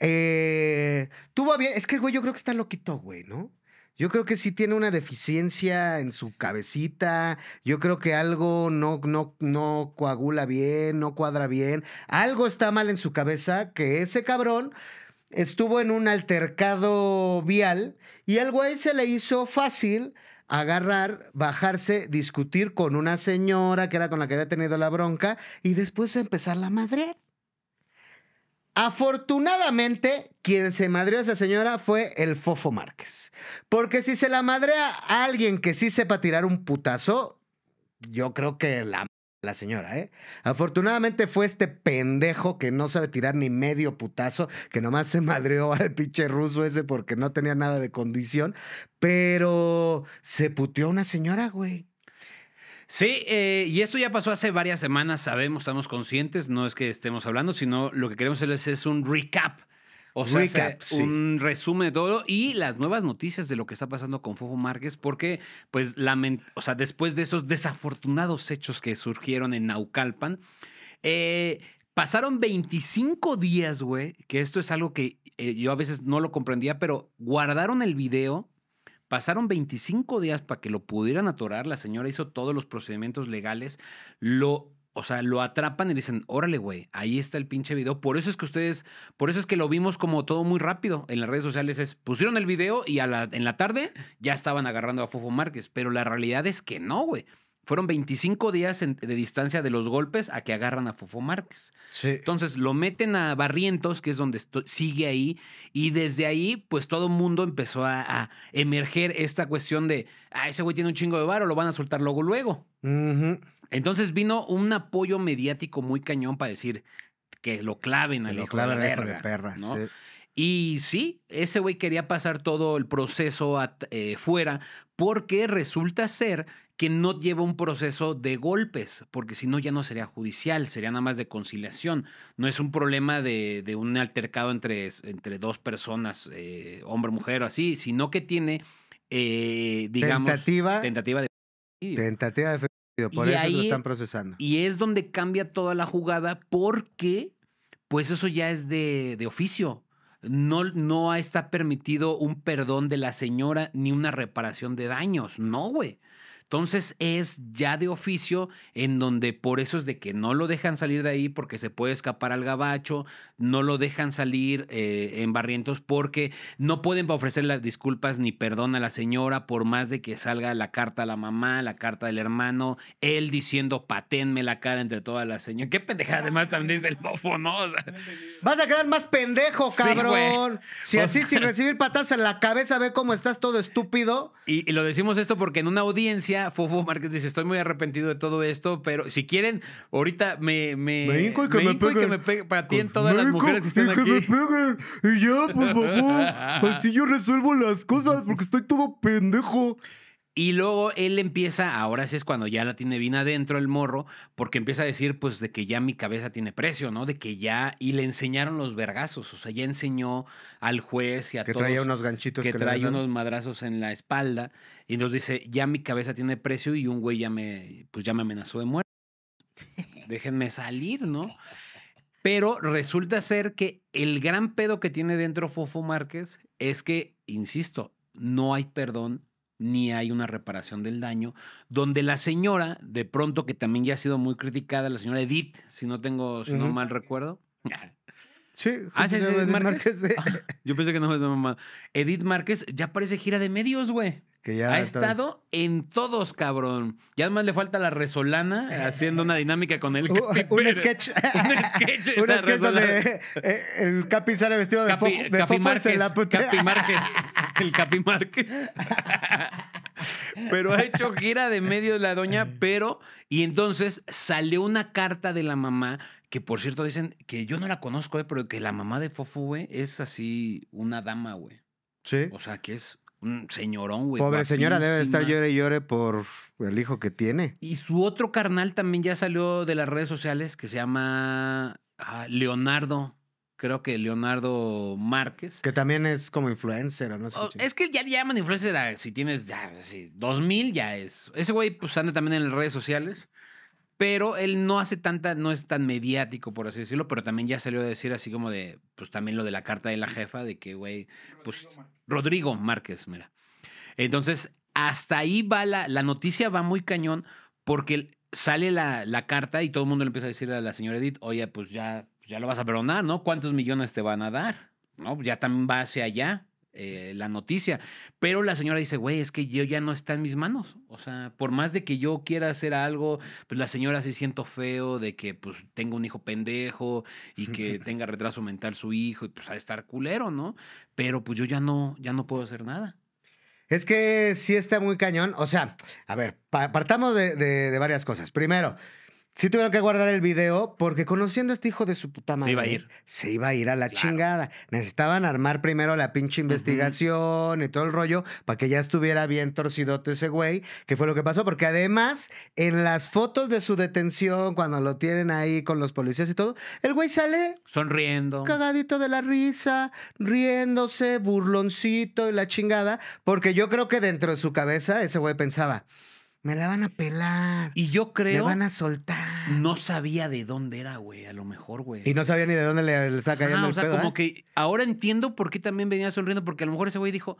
eh, tuvo bien. Es que el güey, yo creo que está loquito, güey, ¿no? Yo creo que sí tiene una deficiencia en su cabecita. Yo creo que algo no, no, no coagula bien, no cuadra bien. Algo está mal en su cabeza que ese cabrón estuvo en un altercado vial y al güey se le hizo fácil agarrar, bajarse, discutir con una señora que era con la que había tenido la bronca y después empezar la madre. Afortunadamente, quien se madreó a esa señora fue el Fofo Márquez. Porque si se la madrea a alguien que sí sepa tirar un putazo, yo creo que la, la señora, ¿eh? Afortunadamente fue este pendejo que no sabe tirar ni medio putazo, que nomás se madreó al pinche ruso ese porque no tenía nada de condición, pero se puteó una señora, güey. Sí, eh, y esto ya pasó hace varias semanas, sabemos, estamos conscientes, no es que estemos hablando, sino lo que queremos hacerles es un recap. O sea, Recap, hacer sí. un resumen de todo y las nuevas noticias de lo que está pasando con Fofo Márquez, porque, pues, o sea, después de esos desafortunados hechos que surgieron en Naucalpan, eh, pasaron 25 días, güey, que esto es algo que eh, yo a veces no lo comprendía, pero guardaron el video Pasaron 25 días para que lo pudieran atorar. La señora hizo todos los procedimientos legales. Lo, o sea, lo atrapan y dicen, órale, güey, ahí está el pinche video. Por eso es que ustedes, por eso es que lo vimos como todo muy rápido en las redes sociales. Es, pusieron el video y a la, en la tarde ya estaban agarrando a Fofo Márquez. Pero la realidad es que no, güey. Fueron 25 días en- de distancia de los golpes a que agarran a Fofo Márquez. Sí. Entonces lo meten a Barrientos, que es donde sigue ahí, y desde ahí, pues todo mundo empezó a, a emerger esta cuestión de, ah, ese güey tiene un chingo de varo, lo van a soltar luego, luego. Entonces vino un apoyo mediático muy cañón para decir que lo claven Que al lo hijo de la hijo de verga, perra, ¿no? sí. Y sí, ese güey quería pasar todo el proceso eh, fuera porque resulta ser que no lleva un proceso de golpes, porque si no ya no sería judicial, sería nada más de conciliación. No es un problema de, de un altercado entre, entre dos personas, eh, hombre, mujer o así, sino que tiene, eh, digamos, Tentativa. tentativa de... Tentativa de femicidio, por Y eso lo están procesando. Y es donde cambia toda la jugada porque, pues eso ya es de, de oficio. No, no está permitido un perdón de la señora ni una reparación de daños. No, güey. Entonces es ya de oficio en donde por eso es de que no lo dejan salir de ahí porque se puede escapar al gabacho, no lo dejan salir eh, en barrientos porque no pueden ofrecer las disculpas ni perdón a la señora por más de que salga la carta a la mamá, la carta del hermano, él diciendo patenme la cara entre todas las señoras. Qué pendejada además también dice el bofo, ¿no? O sea, Vas a quedar más pendejo, cabrón. si O así, sea- sin recibir patas en la cabeza, ve cómo estás todo estúpido. Y, y lo decimos esto porque en una audiencia, Fofo Márquez dice, estoy muy arrepentido de todo esto, pero si quieren, ahorita me... Me, Me hinco y que me que peguen. me pegue para ti en Pues, todas las México, mujeres que están y que me peguen. Y ya, por favor. Así yo resuelvo las cosas porque estoy todo pendejo. Y luego él empieza, ahora sí es cuando ya la tiene bien adentro el morro, porque empieza a decir, pues, de que ya mi cabeza tiene precio, ¿no? De que ya, y le enseñaron los vergazos, o sea, ya enseñó al juez y a Que todos traía unos ganchitos que que, dado. unos madrazos en la espalda, y nos dice, ya mi cabeza tiene precio, y un güey ya me, pues, ya me amenazó de muerte. Déjenme salir, ¿no? Pero resulta ser que el gran pedo que tiene dentro Fofo Márquez es que, insisto, no hay perdón ni hay una reparación del daño, donde la señora, de pronto que también ya ha sido muy criticada, la señora Edith, si no tengo, si no mal recuerdo. Sí, Ah, sí, Edith Márquez. sí. Yo pensé que no me mamá. Edith Márquez ya parece gira de medios, güey. Que ya Ha está- estado en todos, cabrón. Ya además le falta la resolana haciendo una dinámica con él. Uh, un sketch. un sketch. Un sketch donde eh, el Capi sale vestido de, Capi, fofo, de Capi y Márquez. la putea. Capi Márquez. El Capi Márquez. Pero ha hecho gira de medio la doña, pero. Y entonces salió una carta de la mamá, que por cierto dicen que yo no la conozco, eh, pero que la mamá de Fofo, güey, es así una dama, güey. Sí. O sea, que es un señorón, güey. Pobre señora debe de estar llore y llore por el hijo que tiene. Y su otro carnal también ya salió de las redes sociales que se llama ah, Leonardo. creo que Leonardo Márquez. Que también es como influencer o no. Oh, es que ya le llaman influencer a- si tienes ya, sí, 2000 ya es. Ese güey pues anda también en las redes sociales, pero él no hace tanta, no es tan mediático, por así decirlo, pero también ya salió a decir así como de, pues también lo de la carta de la jefa, de que, güey, pues Rodrigo Márquez, mira. Entonces, hasta ahí va la, la noticia, va muy cañón, porque sale la, la carta y todo el mundo le empieza a decir a la señora Edith, oye, pues ya, ya lo vas a perdonar, ¿no? ¿Cuántos millones te van a dar? ¿No? Ya también va hacia allá eh, la noticia. Pero la señora dice, güey, es que yo ya no está en mis manos. O sea, por más de que yo quiera hacer algo, pues la señora sí siento feo de que pues tenga un hijo pendejo y que tenga retraso mental su hijo y pues a estar culero, ¿no? Pero pues yo ya no, ya no puedo hacer nada. Es que sí está muy cañón. O sea, a ver, pa- partamos de, de- de varias cosas. Primero, sí tuvieron que guardar el video porque conociendo a este hijo de su puta madre. iba a ir. Se iba a ir a la Claro. chingada. Necesitaban armar primero la pinche investigación y todo el rollo para que ya estuviera bien torcidote ese güey, que fue lo que pasó. Porque además, en las fotos de su detención, cuando lo tienen ahí con los policías y todo, el güey sale Sonriendo. cagadito de la risa, riéndose, burloncito y la chingada, porque yo creo que dentro de su cabeza ese güey pensaba, me la van a pelar, Y yo me creo, van a soltar. no sabía de dónde era, güey, a lo mejor, güey. Y no sabía ni de dónde le, le estaba cayendo el o sea, pedo, como ¿eh? que ahora entiendo por qué también venía sonriendo, porque a lo mejor ese güey dijo,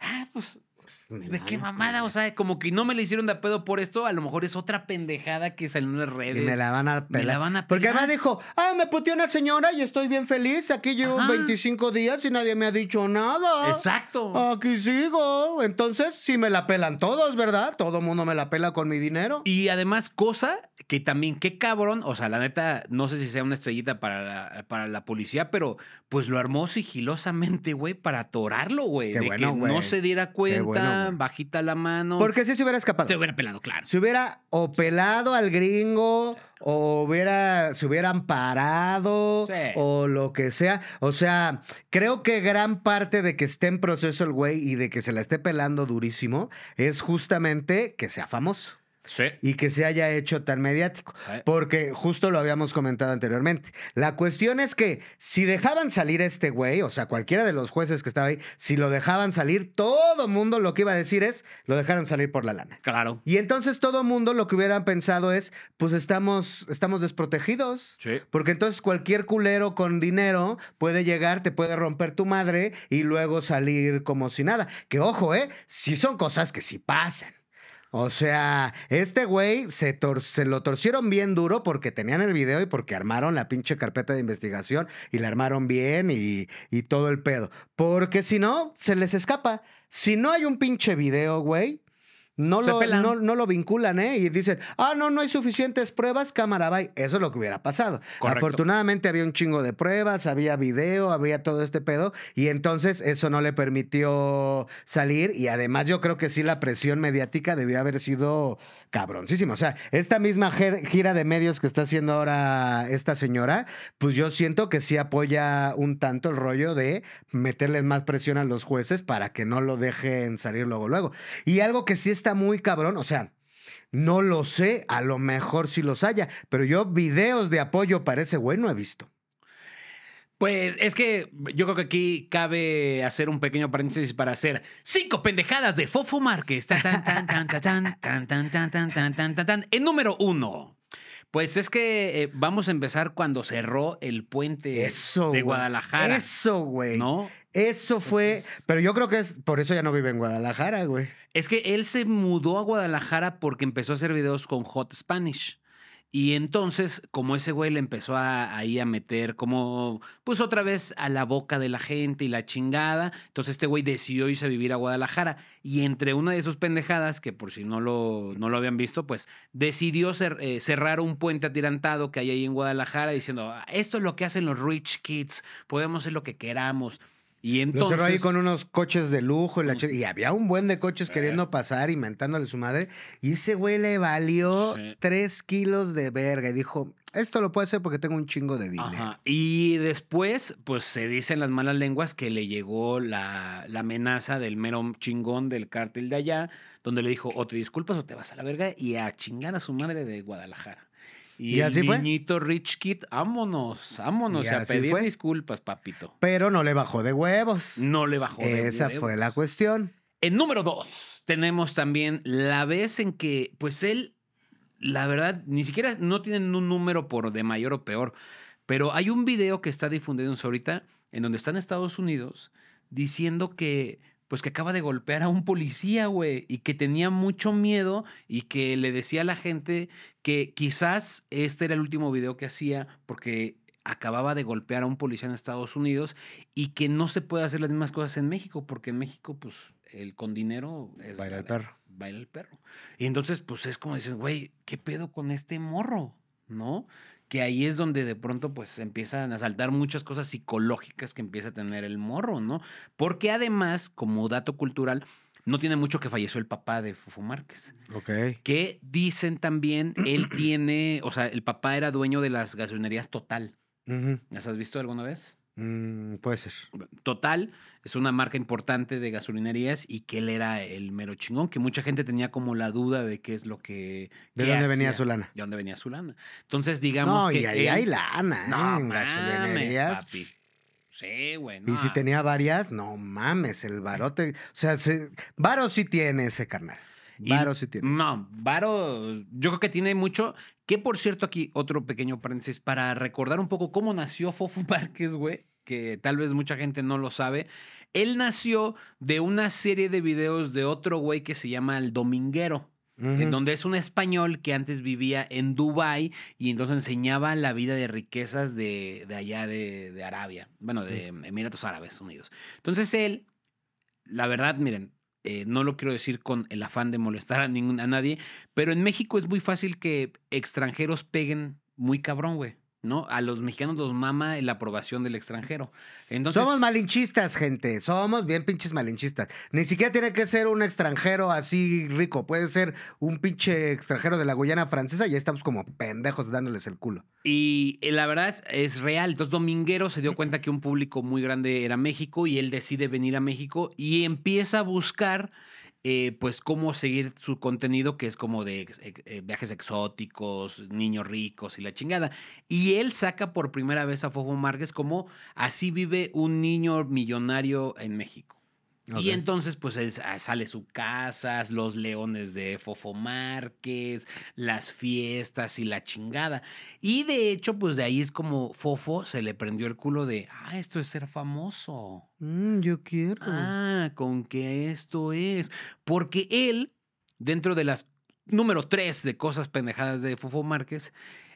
ah, pues, Me ¿de qué mamada? O sea, como que no me le hicieron de pedo por esto, a lo mejor es otra pendejada que salió en las redes. Y me la van a Me pelar. la van a Porque además dijo, ah, me puteó una señora y estoy bien feliz. Aquí llevo Ajá. 25 días y nadie me ha dicho nada. Exacto. Aquí sigo. Entonces, sí me la pelan todos, ¿verdad? Todo mundo me la pela con mi dinero. Y además, cosa que también, qué cabrón, o sea, la neta, no sé si sea una estrellita para la, para la policía, pero pues lo armó sigilosamente, güey, para atorarlo, güey. De bueno, que güey. no se diera cuenta, bajita la mano. Porque si se hubiera escapado. se hubiera pelado, claro. Se hubiera o pelado al gringo o hubiera, se hubieran parado Sí. o lo que sea. O sea, creo que gran parte de que esté en proceso el güey y de que se la esté pelando durísimo es justamente que sea famoso Sí. y que se haya hecho tan mediático. Porque justo lo habíamos comentado anteriormente. La cuestión es que si dejaban salir a este güey, o sea, cualquiera de los jueces que estaba ahí, si lo dejaban salir, todo mundo lo que iba a decir es, lo dejaron salir por la lana. Claro. Y entonces todo mundo lo que hubieran pensado es, pues estamos, estamos desprotegidos. Sí. Porque entonces cualquier culero con dinero puede llegar, te puede romper tu madre y luego salir como si nada. Que ojo, ¿eh? Sí son cosas que sí pasan. O sea, este güey se, tor- se lo torcieron bien duro porque tenían el video y porque armaron la pinche carpeta de investigación y la armaron bien y, y todo el pedo. Porque si no, se les escapa. Si no hay un pinche video, güey, no Se lo, pelan. no, no lo vinculan, ¿eh? Y dicen, ah, no, no hay suficientes pruebas, cámara, bye. Eso es lo que hubiera pasado. Correcto. Afortunadamente había un chingo de pruebas, había video, había todo este pedo, y entonces eso no le permitió salir. Y además yo creo que sí la presión mediática debió haber sido cabroncísima. O sea, esta misma gira de medios que está haciendo ahora esta señora, pues yo siento que sí apoya un tanto el rollo de meterles más presión a los jueces para que no lo dejen salir luego, luego. Y algo que sí está muy cabrón, o sea, no lo sé, a lo mejor sí los haya, pero yo videos de apoyo para ese güey no he visto. Pues es que yo creo que aquí cabe hacer un pequeño paréntesis para hacer cinco pendejadas de Fofo Márquez. En número uno. Pues es que vamos a empezar cuando cerró el puente de Guadalajara. Eso, güey. ¿No? Eso fue. Pero yo creo que es. Por eso ya no vive en Guadalajara, güey. Es que él se mudó a Guadalajara porque empezó a hacer videos con Hot Spanish. Y entonces, como ese güey le empezó a, ahí a meter como, pues otra vez a la boca de la gente y la chingada, entonces este güey decidió irse a vivir a Guadalajara. Y entre una de sus pendejadas, que por si no lo, no lo habían visto, pues decidió eh, cerrar un puente atirantado que hay ahí en Guadalajara diciendo, "Ah, esto es lo que hacen los rich kids, podemos hacer lo que queramos. Y Lo entonces... cerró ahí con unos coches de lujo y, la Mm. y había un buen de coches queriendo pasar y mentándole su madre. Y ese güey le valió Sí. tres kilos de verga y dijo: Esto lo puedo hacer porque tengo un chingo de dinero. Ajá. Y después, pues se dicen las malas lenguas que le llegó la, la amenaza del mero chingón del cártel de allá, donde le dijo, o te disculpas o te vas a la verga y a chingar a su madre de Guadalajara. Y, ¿Y el así fue? niñito Rich Kid, vámonos, vámonos Y a pedir fue. disculpas, papito. Pero no le bajó de huevos. No le bajó de Esa huevos. fue la cuestión. En número dos, tenemos también la vez en que, pues él, la verdad, ni siquiera no tienen un número por de mayor o peor, pero hay un video que está difundiéndose ahorita en donde está en Estados Unidos diciendo que, pues que acaba de golpear a un policía, güey, y que tenía mucho miedo y que le decía a la gente que quizás este era el último video que hacía porque acababa de golpear a un policía en Estados Unidos y que no se puede hacer las mismas cosas en México, porque en México, pues, el con dinero es... Baila la el perro. Baila el perro. Y entonces, pues, es como dices, güey, ¿qué pedo con este morro? ¿No? Que ahí es donde de pronto, pues, empiezan a saltar muchas cosas psicológicas que empieza a tener el morro, ¿no? Porque además, como dato cultural, no tiene mucho que falleció el papá de Fofo Márquez. Ok. Que dicen también, él tiene, o sea, el papá era dueño de las gasolinerías Total. ¿Las has visto alguna vez? Mm, puede ser. Total es una marca importante de gasolinerías y que él era el mero chingón, que mucha gente tenía como la duda de qué es lo que... ¿De dónde venía su lana? De dónde venía su lana. Entonces, digamos No, que... y ahí él- hay lana, ¿eh? No en mames, gasolinerías. papi. Sí, güey. Y si tenía varias, no mames, el barote. O sea, se, varo sí tiene ese carnal. Varo sí tiene. No, Varo, yo creo que tiene mucho. Que por cierto, aquí otro pequeño paréntesis para recordar un poco cómo nació Fofo Márquez, güey, que tal vez mucha gente no lo sabe. Él nació de una serie de videos de otro güey que se llama El Dominguero. en donde es un español que antes vivía en Dubái y entonces enseñaba la vida de riquezas de, de allá de, de Arabia, bueno, de Emiratos Árabes Unidos. Entonces él, la verdad, miren, eh, no lo quiero decir con el afán de molestar a, ningún, a nadie, pero en México es muy fácil que extranjeros peguen muy cabrón, güey. ¿No? A los mexicanos los mama la aprobación del extranjero. Entonces, Somos malinchistas, gente. Somos bien pinches malinchistas. Ni siquiera tiene que ser un extranjero así rico. Puede ser un pinche extranjero de la Guyana francesa y ya estamos como pendejos dándoles el culo. Y eh, la verdad es, es real. Entonces Dominguero se dio cuenta que un público muy grande era México y él decide venir a México y empieza a buscar eh, pues cómo seguir su contenido que es como de eh, viajes exóticos, niños ricos y la chingada. Y él saca por primera vez a Fofo Márquez como así vive un niño millonario en México. Y entonces, pues él sa- sale su casa, los leones de Fofo Márquez, las fiestas y la chingada. Y de hecho, pues de ahí es como Fofo se le prendió el culo de, ah, esto es ser famoso. Mm, yo quiero. Ah, con que esto es. Porque él, dentro de las número tres de cosas pendejadas de Fofo Márquez,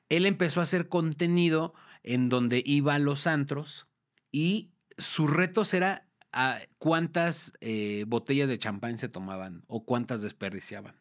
él empezó a hacer contenido en donde iba a los antros y sus retos era cuántas eh, botellas de champán se tomaban o cuántas desperdiciaban.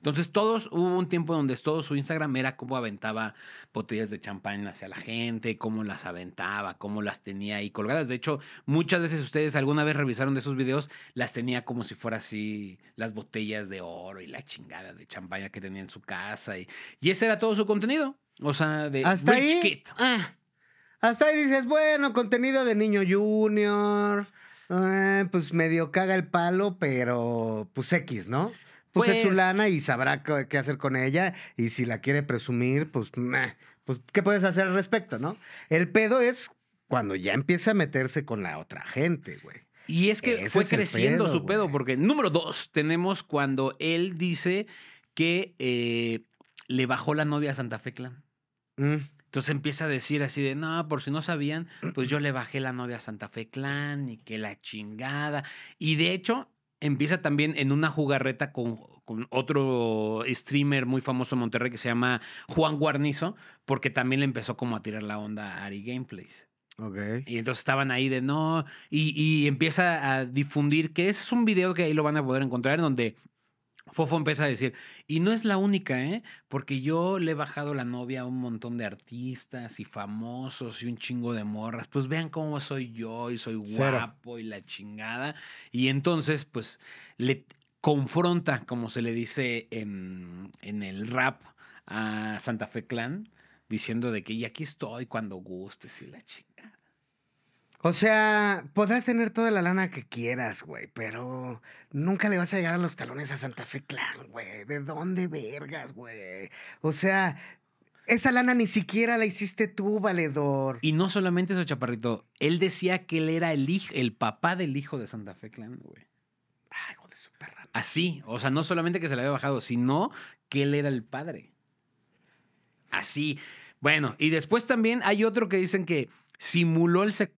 Entonces todos, hubo un tiempo donde todo su Instagram era cómo aventaba botellas de champán hacia la gente, cómo las aventaba, cómo las tenía ahí colgadas. De hecho, muchas veces ustedes alguna vez revisaron de esos videos, las tenía como si fuera así las botellas de oro y la chingada de champaña que tenía en su casa. Y, y ese era todo su contenido. O sea, de Hasta Rich ahí. Kid. ah, hasta ahí dices, bueno, contenido de niño junior. Eh, pues medio caga el palo, pero pues X, ¿no? Pues, es su Pues- lana y sabrá qué, hacer con ella. Y si la quiere presumir, pues, meh, pues, ¿qué puedes hacer al respecto, no? El pedo es cuando ya empieza a meterse con la otra gente, güey. Y es que Ese fue es creciendo pedo, su pedo, güey. porque número dos, tenemos cuando él dice que eh, le bajó la novia a Santa Fe Clan. Mm, Entonces empieza a decir así de, no, por si no sabían, pues yo le bajé la novia a Santa Fe Clan y que la chingada. Y de hecho, empieza también en una jugarreta con, con otro streamer muy famoso en Monterrey que se llama Juan Guarnizo, porque también le empezó como a tirar la onda a Ari Gameplays. ok. Y entonces estaban ahí de no, y, y empieza a difundir, que ese es un video que ahí lo van a poder encontrar, en donde Fofo empieza a decir, y no es la única, ¿eh? Porque yo le he bajado la novia a un montón de artistas y famosos y un chingo de morras. Pues vean cómo soy yo y soy Cero. guapo y la chingada. Y entonces, pues, le confronta, como se le dice en, en el rap, a Santa Fe Clan, diciendo de que y aquí estoy cuando gustes y la chingada. O sea, podrás tener toda la lana que quieras, güey, pero nunca le vas a llegar a los talones a Santa Fe Clan, güey. ¿De dónde vergas, güey? O sea, esa lana ni siquiera la hiciste tú, valedor. Y no solamente eso, Chaparrito. Él decía que él era el hijo, el papá del hijo de Santa Fe Clan, güey. Ay, hijo de su perra. Así. O sea, no solamente que se le había bajado, sino que él era el padre. Así. Bueno, y después también hay otro que dicen que simuló el sec-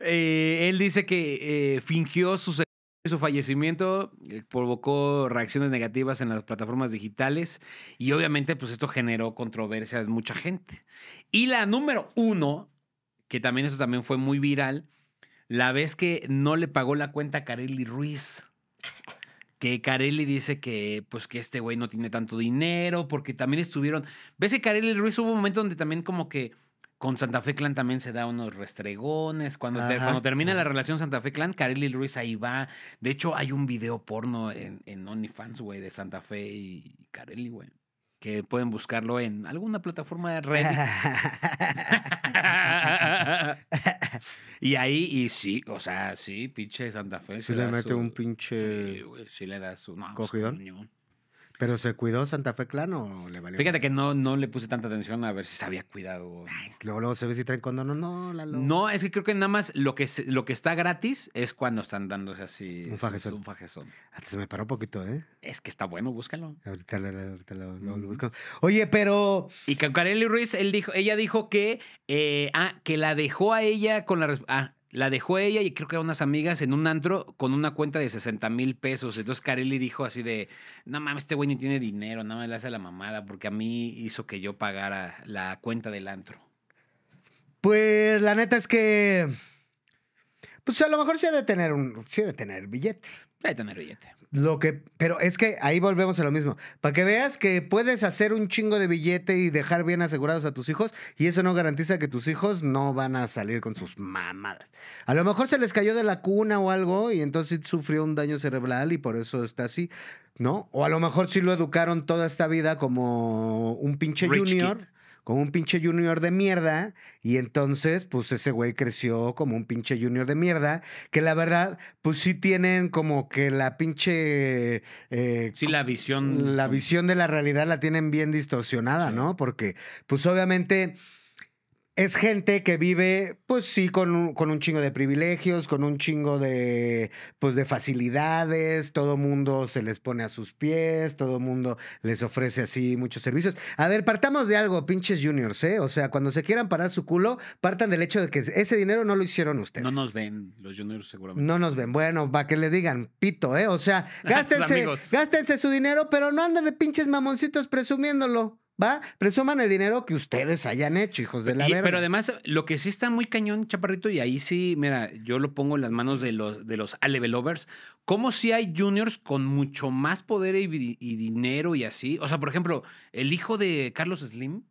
Eh, él dice que eh, fingió su, su fallecimiento, eh, provocó reacciones negativas en las plataformas digitales y obviamente pues esto generó controversias en mucha gente. Y la número uno, que también eso también fue muy viral, la vez que no le pagó la cuenta a Carely Ruiz. Que Carelli dice que, pues, que este güey no tiene tanto dinero, porque también estuvieron. ¿Ves que Carelli Ruiz hubo un momento donde también como que con Santa Fe Clan también se da unos restregones. Cuando, te- cuando termina la relación Santa Fe Clan, Carelli Ruiz ahí va. De hecho, hay un video porno en, en OnlyFans, güey, de Santa Fe y Carelli, güey. Que pueden buscarlo en alguna plataforma de red. y ahí, y sí, o sea, sí, pinche Santa Fe. Sí le mete su- un pinche- Sí, güey, sí le da su. No, pues, ¿Cogidón? ¿Pero se cuidó Santa Fe Clan o le valió? Fíjate que no, no le puse tanta atención a ver si se había cuidado. Ay, Luego, luego se ve si traen condón o no, Lalo. No, es que creo que nada más lo que, se- lo que está gratis es cuando están dándose así. Un fajezón. Un fajezón. Ah, Se me paró un poquito, ¿eh? Es que está bueno, búscalo. Ahorita, lo- ahorita lo, lo- busco. Oye, pero Y con Carely Ruiz, él dijo, ella dijo que, eh, ah, que la dejó a ella con la... Ah, la dejó ella y creo que a unas amigas en un antro con una cuenta de 60 mil pesos. Entonces Carelli dijo así de, no mames, este güey ni tiene dinero, nada más le hace la mamada porque a mí hizo que yo pagara la cuenta del antro. Pues la neta es que. Pues a lo mejor sí ha de tener un. Sí ha de tener billete. Debe tener billete. Lo que. Pero es que ahí volvemos a lo mismo. Para que veas que puedes hacer un chingo de billete y dejar bien asegurados a tus hijos, y eso no garantiza que tus hijos no van a salir con sus mamadas. A lo mejor se les cayó de la cuna o algo, y entonces sufrió un daño cerebral y por eso está así. ¿No? O a lo mejor sí lo educaron toda esta vida como un pinche Rich junior. kid. Como un pinche junior de mierda. Y entonces, pues ese güey creció como un pinche junior de mierda. Que la verdad, pues sí tienen como que la pinche. eh, Sí, la visión... la visión de la realidad la tienen bien distorsionada, Sí. ¿no? Porque, pues obviamente. Es gente que vive, pues sí, con un, con un chingo de privilegios, con un chingo de, pues, de facilidades, todo mundo se les pone a sus pies, todo mundo les ofrece así muchos servicios. A ver, partamos de algo, pinches juniors, ¿eh? O sea, cuando se quieran parar su culo, partan del hecho de que ese dinero no lo hicieron ustedes. No nos ven los juniors seguramente. No nos ven. Bueno, para que le digan pito, ¿eh? O sea, gástense, gástense su dinero, pero no anden de pinches mamoncitos presumiéndolo, ¿va? Presuman el dinero que ustedes hayan hecho, hijos de la Y- verga. pero además, lo que sí está muy cañón, Chaparrito, y ahí sí, mira, yo lo pongo en las manos de los, de los A-level-lovers, como si hay juniors con mucho más poder y, y dinero y así. O sea, por ejemplo, el hijo de Carlos Slim,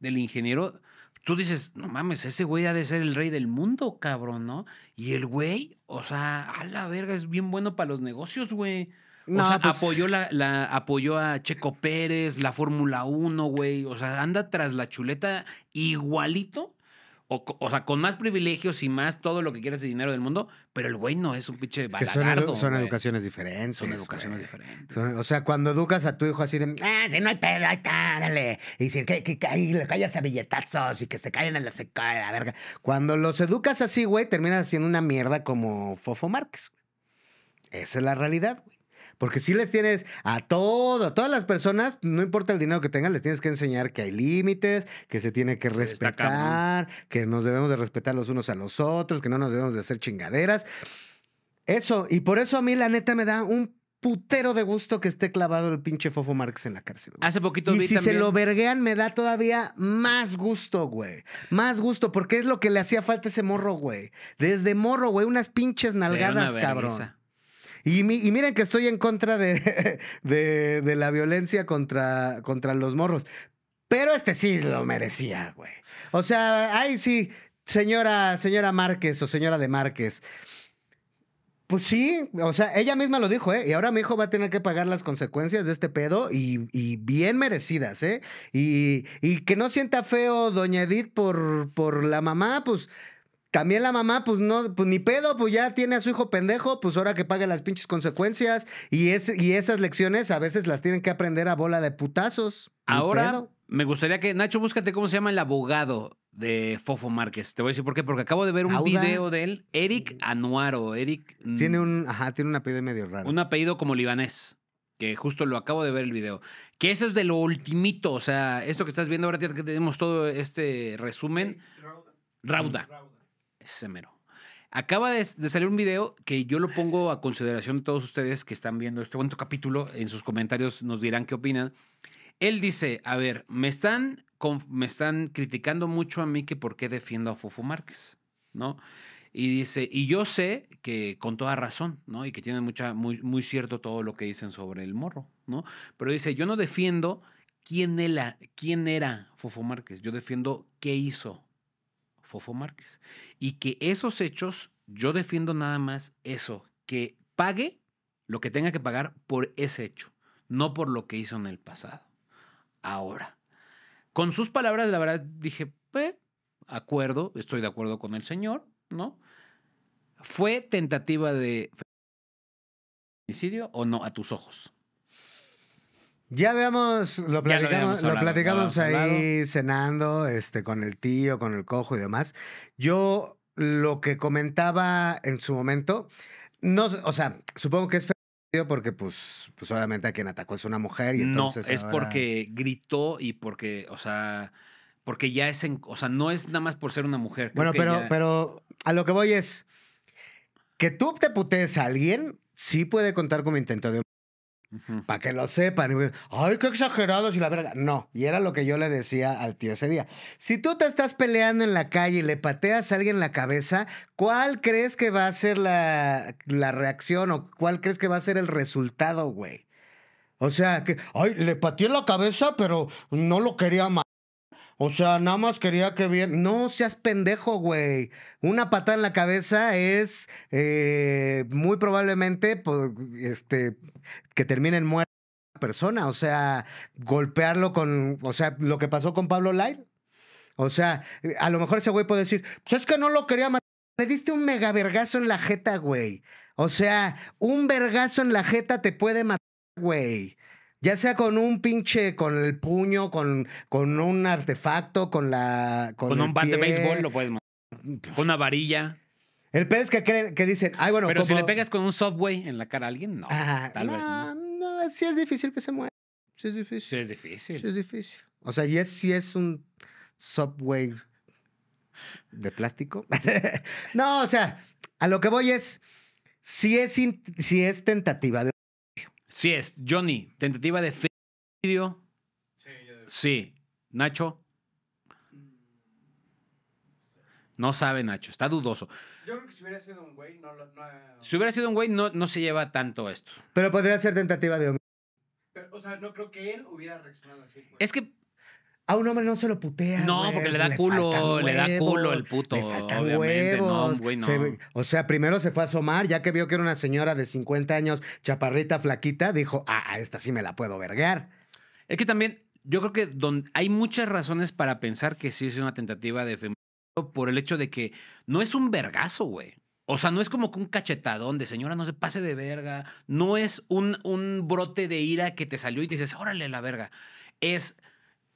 del ingeniero, tú dices, no mames, ese güey ha de ser el rey del mundo, cabrón, ¿no? Y el güey, o sea, a la verga, es bien bueno para los negocios, güey. O No, sea, pues- apoyó, la, la- apoyó a Checo Pérez, la Fórmula 1, güey. O sea, anda tras la chuleta igualito. O, o sea, con más privilegios y más todo lo que quieras de dinero del mundo. Pero el güey no es un pinche Es que son, balagardo. son educaciones diferentes. Son educaciones güey. diferentes. Son- o sea, cuando educas a tu hijo así de, ah, si no hay pedo, ahí está, dale. Y decir que, que, que le callas a billetazos y que se callen en los seca la verga. Cuando los educas así, güey, terminas haciendo una mierda como Fofo Márquez. Esa es la realidad, güey. Porque si les tienes a todo, a todas las personas, no importa el dinero que tengan, les tienes que enseñar que hay límites, que se tiene que respetar, que nos debemos de respetar los unos a los otros, que no nos debemos de hacer chingaderas. Eso, y por eso a mí la neta me da un putero de gusto que esté clavado el pinche Fofo Márquez en la cárcel. güey. Hace poquito Y vi si también... se lo verguean, me da todavía más gusto, güey. Más gusto, porque es lo que le hacía falta a ese morro, güey. Desde morro, güey, unas pinches una nalgadas, cabrón. Y, mi- y miren que estoy en contra de, de, de la violencia contra, contra los morros. Pero este sí lo merecía, güey. O sea, ay, sí, señora, señora Márquez o señora de Márquez. Pues sí, o sea, ella misma lo dijo, ¿eh? Y ahora mi hijo va a tener que pagar las consecuencias de este pedo y, y bien merecidas, ¿eh? Y, y que no sienta feo Doña Edith por, por la mamá, pues también la mamá, pues no, pues ni pedo, pues ya tiene a su hijo pendejo, pues ahora que pague las pinches consecuencias. Y, es, y esas lecciones a veces las tienen que aprender a bola de putazos. Ahora pedo. me gustaría que, Nacho, búscate cómo se llama el abogado de Fofo Márquez. Te voy a decir por qué, porque acabo de ver un Auda. video de él, Eric Anuaro. Eric. Tiene un, ajá, tiene un apellido medio raro. un apellido como libanés. Que justo lo acabo de ver el video. Que eso es de lo ultimito. O sea, esto que estás viendo ahora ya que tenemos todo este resumen. Rauda. Ese mero. Acaba de, salir un video que yo lo pongo a consideración de todos ustedes que están viendo este bonito capítulo. En sus comentarios nos dirán qué opinan. Él dice, a ver, me están, me están criticando mucho a mí que por qué defiendo a Fofo Márquez, ¿no? Y dice, y yo sé que con toda razón, ¿no? Y que tienen mucha, muy, muy cierto todo lo que dicen sobre el morro, ¿no? Pero dice, yo no defiendo quién era, quién era Fofo Márquez, yo defiendo qué hizo Fofo Márquez. Y que esos hechos, yo defiendo nada más eso, que pague lo que tenga que pagar por ese hecho, no por lo que hizo en el pasado. Ahora, con sus palabras, la verdad dije, pues, acuerdo, estoy de acuerdo con el señor, ¿no? ¿Fue tentativa de feminicidio o no a tus ojos? Ya habíamos, lo platicamos, lo platicamos ahí cenando, este, con el tío, con el cojo y demás. Yo lo que comentaba en su momento, no, o sea, supongo que es porque, pues, pues obviamente a quien atacó es una mujer y No, entonces es ahora- porque gritó y porque, o sea, porque ya es, en- o sea, no es nada más por ser una mujer. creo Bueno, pero, ya- pero a lo que voy es que tú te putees a alguien, sí puede contar como intento de Para que lo sepan. Ay, qué exagerados y la verga. No, y era lo que yo le decía al tío ese día. Si tú te estás peleando en la calle y le pateas a alguien en la cabeza, ¿cuál crees que va a ser la, la reacción o cuál crees que va a ser el resultado, güey? O sea, que, ay, le pateé la cabeza, pero no lo quería matar. O sea, nada más quería que bien. No seas pendejo, güey. Una patada en la cabeza es eh, muy probablemente pues, este, que termine en muerte persona. O sea, golpearlo con. O sea, lo que pasó con Pablo Lai. O sea, a lo mejor ese güey puede decir: Pues es que no lo quería matar. Le diste un mega vergazo en la jeta, güey. O sea, un vergazo en la jeta te puede matar, güey. Ya sea con un pinche, con el puño, con, con un artefacto, con la. Con, un bat de béisbol lo puedes matar. Con una varilla. El pedo es que creen, que dicen, ay, bueno, Pero si le pegas con un subway en la cara a alguien, no. Ah, tal no, vez no. no, sí es difícil que se mueva. Sí es Sí, difícil. es difícil. Sí es difícil. O sea, y es, sí es un subway de plástico. no, o sea, a lo que voy es, si es, sí es tentativa. De, Sí es. Johnny, tentativa de feminicidio. Sí, yo- Sí. Nacho. No sabe Nacho, está dudoso. Yo creo que si hubiera sido un güey, no lo. No, Si hubiera sido un güey, no, no se lleva tanto esto. pero podría ser tentativa de homicidio. Pero, o sea, no creo que él hubiera reaccionado así. pues. Es que A un hombre no se lo putea. No, güey, porque le da culo, le da huevos, culo el puto, Le faltan obviamente, no, huevos. güey, no. Se- o sea, primero se fue a asomar, ya que vio que era una señora de 50 años, chaparrita, flaquita, dijo, ah, a esta sí me la puedo verguear. Es que también, yo creo que don- hay muchas razones para pensar que sí es una tentativa de feminicidio por el hecho de que no es un vergazo, güey. O sea, no es como que un cachetadón de señora, no se pase de verga. No es un, un brote de ira que te salió y dices, órale la verga. Es,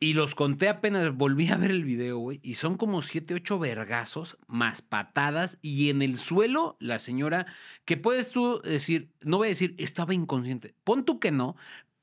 y los conté apenas, volví a ver el video, güey, y son como siete, ocho vergazos más patadas y en el suelo la señora, que puedes tú decir, no voy a decir, estaba inconsciente. Pon tú que no,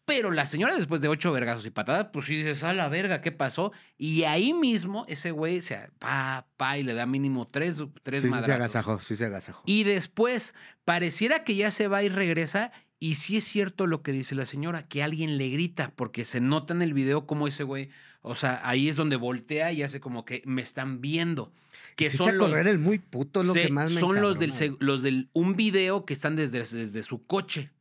pero la señora, después de ocho vergazos y patadas, pues sí dices, a la verga, ¿qué pasó? Y ahí mismo ese güey se pa, pa, y le da mínimo tres, tres Sí, sí se madrazos. agasajó, sí se agasajó. y después, pareciera que ya se va y regresa. Y sí es cierto lo que dice la señora, que alguien le grita, porque se nota en el video como ese güey, o sea, ahí es donde voltea y hace como que me están viendo. Que se son echa a los, correr el muy puto, es lo se- que más me son los del, los un video que están desde, desde su coche.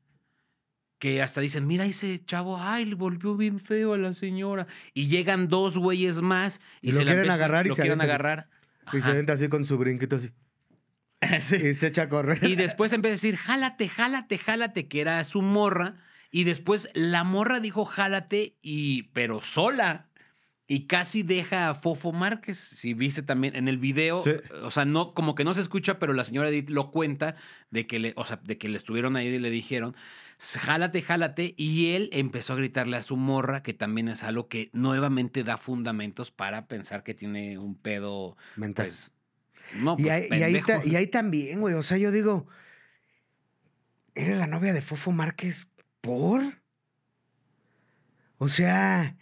Que hasta dicen, mira ese chavo, ay, le volvió bien feo a la señora. Y llegan dos güeyes más y, Y lo se la quieren empiezan- agarrar y lo se quieren agarrar. Y se así con su brinquito así. Y se echa a correr. Y después empieza a decir, jálate, jálate, jálate, que era su morra. Y después la morra dijo, jálate, y, pero sola. y casi deja a Fofo Márquez. Si viste también en el video, Sí. o sea, no, como que no se escucha, pero la señora Edith lo cuenta de que le, o sea, de que le estuvieron ahí y le dijeron, jálate, jálate. Y él empezó a gritarle a su morra, que también es algo que nuevamente da fundamentos para pensar que tiene un pedo, Mental. pues. No, y, pues, ahí, y ahí pendejo. ta- y ahí también, güey. O sea, yo digo, ¿eres la novia de Fofo Márquez por? O sea,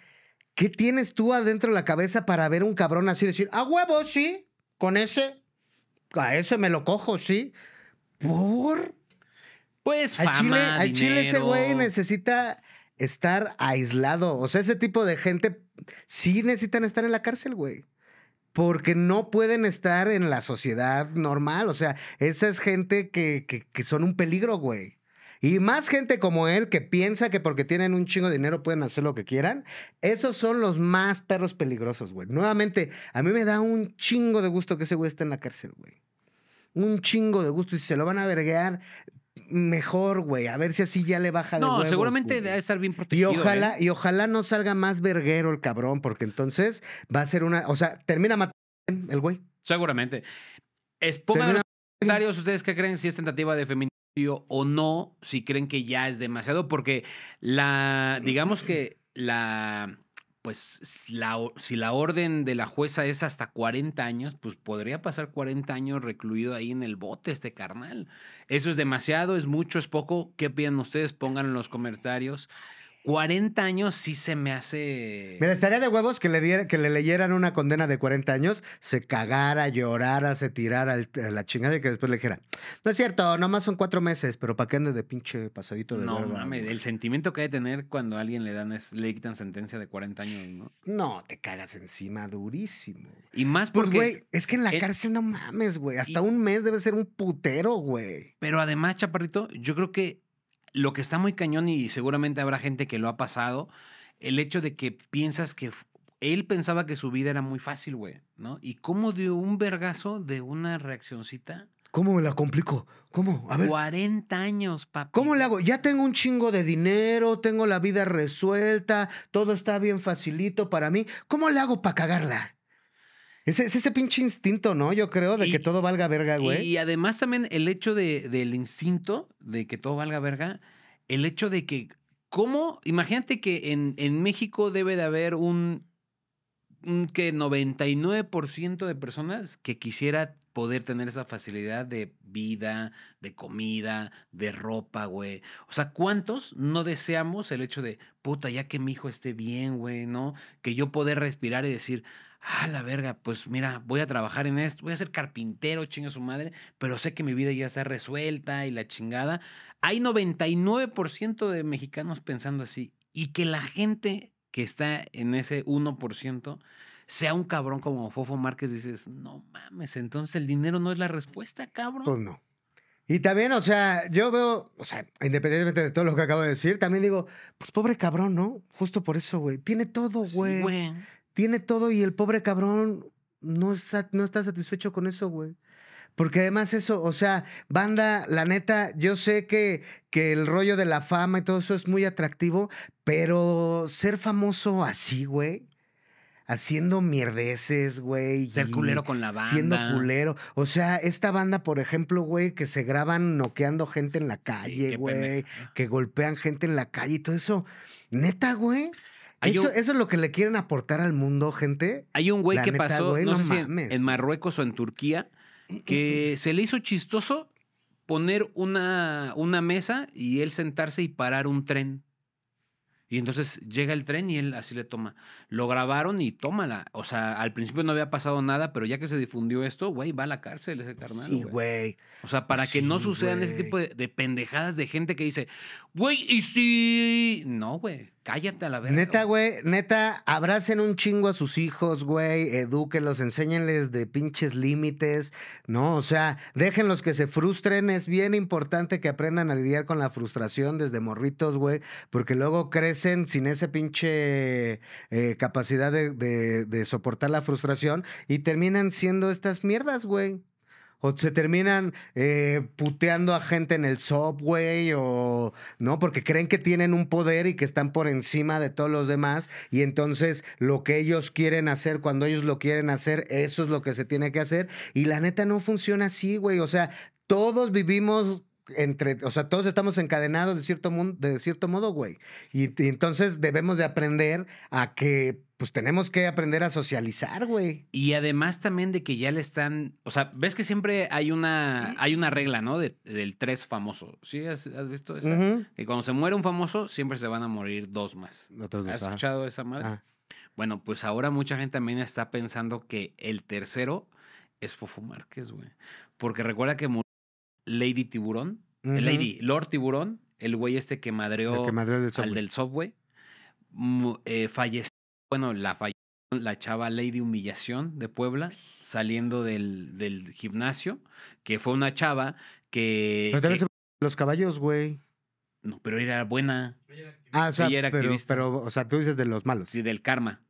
¿qué tienes tú adentro de la cabeza para ver un cabrón así y decir, a huevo, sí, con ese, a ese me lo cojo, sí? ¿Por? Pues Chile, al Chile ese güey necesita estar aislado. O sea, ese tipo de gente sí necesitan estar en la cárcel, güey. Porque no pueden estar en la sociedad normal. O sea, esa es gente que, que- son un peligro, güey. Y más gente como él que piensa que porque tienen un chingo de dinero pueden hacer lo que quieran. Esos son los más perros peligrosos, güey. Nuevamente, a mí me da un chingo de gusto que ese güey esté en la cárcel, güey. Un chingo de gusto. Y si se lo van a verguear, mejor, güey. A ver si así ya le baja de No, huevos, seguramente güey. debe estar bien Y protegido. ojalá, ¿eh? y ojalá no salga más verguero el cabrón, porque entonces va a ser una. O sea, termina matando el güey. Seguramente. Es, pongan en los comentarios ustedes qué creen si es tentativa de feminicidio o no, si creen que ya es demasiado, porque la, digamos que la, pues la, si la orden de la jueza es hasta 40 años, pues podría pasar 40 años recluido ahí en el bote este carnal. Eso es demasiado, es mucho, es poco. ¿Qué opinan ustedes? Pongan en los comentarios. 40 años sí se me hace... Mira, estaría de huevos que le, diera, que le leyeran una condena de 40 años, se cagara, llorara, se tirara al- a la chingada y que después le dijera: No es cierto, nomás son cuatro meses, pero ¿para qué ande de pinche pasadito de No verga, mames, güey?" el sentimiento que hay de tener cuando a alguien le dan es, le quitan sentencia de 40 años, ¿no? No, te cagas encima durísimo. Y más Pues, porque. güey, es que en la el- cárcel no mames, güey. Hasta y- un mes debe ser un putero, güey. Pero además, Chaparrito, yo creo que lo que está muy cañón y seguramente habrá gente que lo ha pasado, el hecho de que piensas que él pensaba que su vida era muy fácil, güey, ¿no? Y cómo dio un vergazo de una reaccioncita. ¿Cómo me la complico? ¿Cómo? A ver. 40 años, papi. ¿Cómo le hago? Ya tengo un chingo de dinero, tengo la vida resuelta, todo está bien facilito para mí. ¿Cómo le hago para cagarla? Es, es ese pinche instinto, ¿no? Yo creo, de Y- que todo valga verga, güey. Y además también el hecho de, del instinto de que todo valga verga, el hecho de que, ¿cómo? Imagínate que en, en México debe de haber un, un que 99% de personas que quisiera poder tener esa facilidad de vida, de comida, de ropa, güey. O sea, ¿cuántos no deseamos el hecho de, puta, ya que mi hijo esté bien, güey, ¿no? Que yo poder respirar y decir, ah, la verga, pues mira, voy a trabajar en esto, voy a ser carpintero, chinga su madre, pero sé que mi vida ya está resuelta y la chingada. Hay 99% de mexicanos pensando así y que la gente que está en ese 1% sea un cabrón como Fofo Márquez, dices, no mames, entonces el dinero no es la respuesta, cabrón. Pues no. Y también, o sea, yo veo, o sea, independientemente de todo lo que acabo de decir, también digo, pues pobre cabrón, ¿no? Justo por eso, güey. Tiene todo, Sí, güey. Tiene todo y el pobre cabrón no, está- no está satisfecho con eso, güey. Porque además eso, o sea, banda, la neta, yo sé que, que el rollo de la fama y todo eso es muy atractivo, pero ser famoso así, güey, haciendo mierdeces, güey. Ser culero con la Siendo banda. culero. O sea, esta banda, por ejemplo, güey, que se graban noqueando gente en la calle, güey, que golpean gente en la calle y todo eso. Neta, güey. Eso, un- eso es lo que le quieren aportar al mundo, gente. Hay un güey La que neta, pasó, güey, no, no sé si en-. Marruecos o en Turquía, que se le hizo chistoso poner una, una mesa y él sentarse y parar un tren. Y entonces llega el tren y él así le toma. Lo grabaron y tómala. O sea, al principio no había pasado nada, pero ya que se difundió esto, güey, va a la cárcel ese carnal. Sí, güey. O sea, para que no sucedan ese tipo de, de pendejadas de gente que dice, güey, y si. No, güey, cállate a la verga. Neta, güey, neta, abracen un chingo a sus hijos, güey, edúquenlos, enséñenles de pinches límites, ¿no? O sea, déjenlos que se frustren, es bien importante que aprendan a lidiar con la frustración desde morritos, güey, porque luego crecen sin ese pinche eh, capacidad de, de- de soportar la frustración y terminan siendo estas mierdas, güey. O se terminan eh, puteando a gente en el subway o no, porque creen que tienen un poder y que están por encima de todos los demás. Y entonces lo que ellos quieren hacer, cuando ellos lo quieren hacer, eso es lo que se tiene que hacer. Y la neta no funciona así, güey. O sea, todos vivimos entre, o sea, todos estamos encadenados de cierto, mun- de cierto modo, güey. Y, y entonces debemos de aprender a que, pues tenemos que aprender a socializar, güey. Y además también de que ya le están, o sea, ves que siempre hay una, hay una regla, ¿no? De- del tres famoso. ¿Sí has, has visto esa? Ujú. Que cuando se muere un famoso, siempre se van a morir dos más. Otros dos, ¿Has ajá. escuchado esa madre? Ah. Bueno, pues ahora mucha gente también está pensando que el tercero es Fofo Márquez, güey. Porque recuerda que murió Lady Tiburón. Lady, Lord Tiburón, el güey este que madreó El que madreó del al subway. del subway, eh, falleció, bueno, la falleció la chava Lady Humillación de Puebla, saliendo del, del gimnasio, que fue una chava que... Pero que- los caballos, güey. no, pero era buena, Ah, o sea, Ella era pero, pero, o sea, tú dices de los malos. sí, del karma.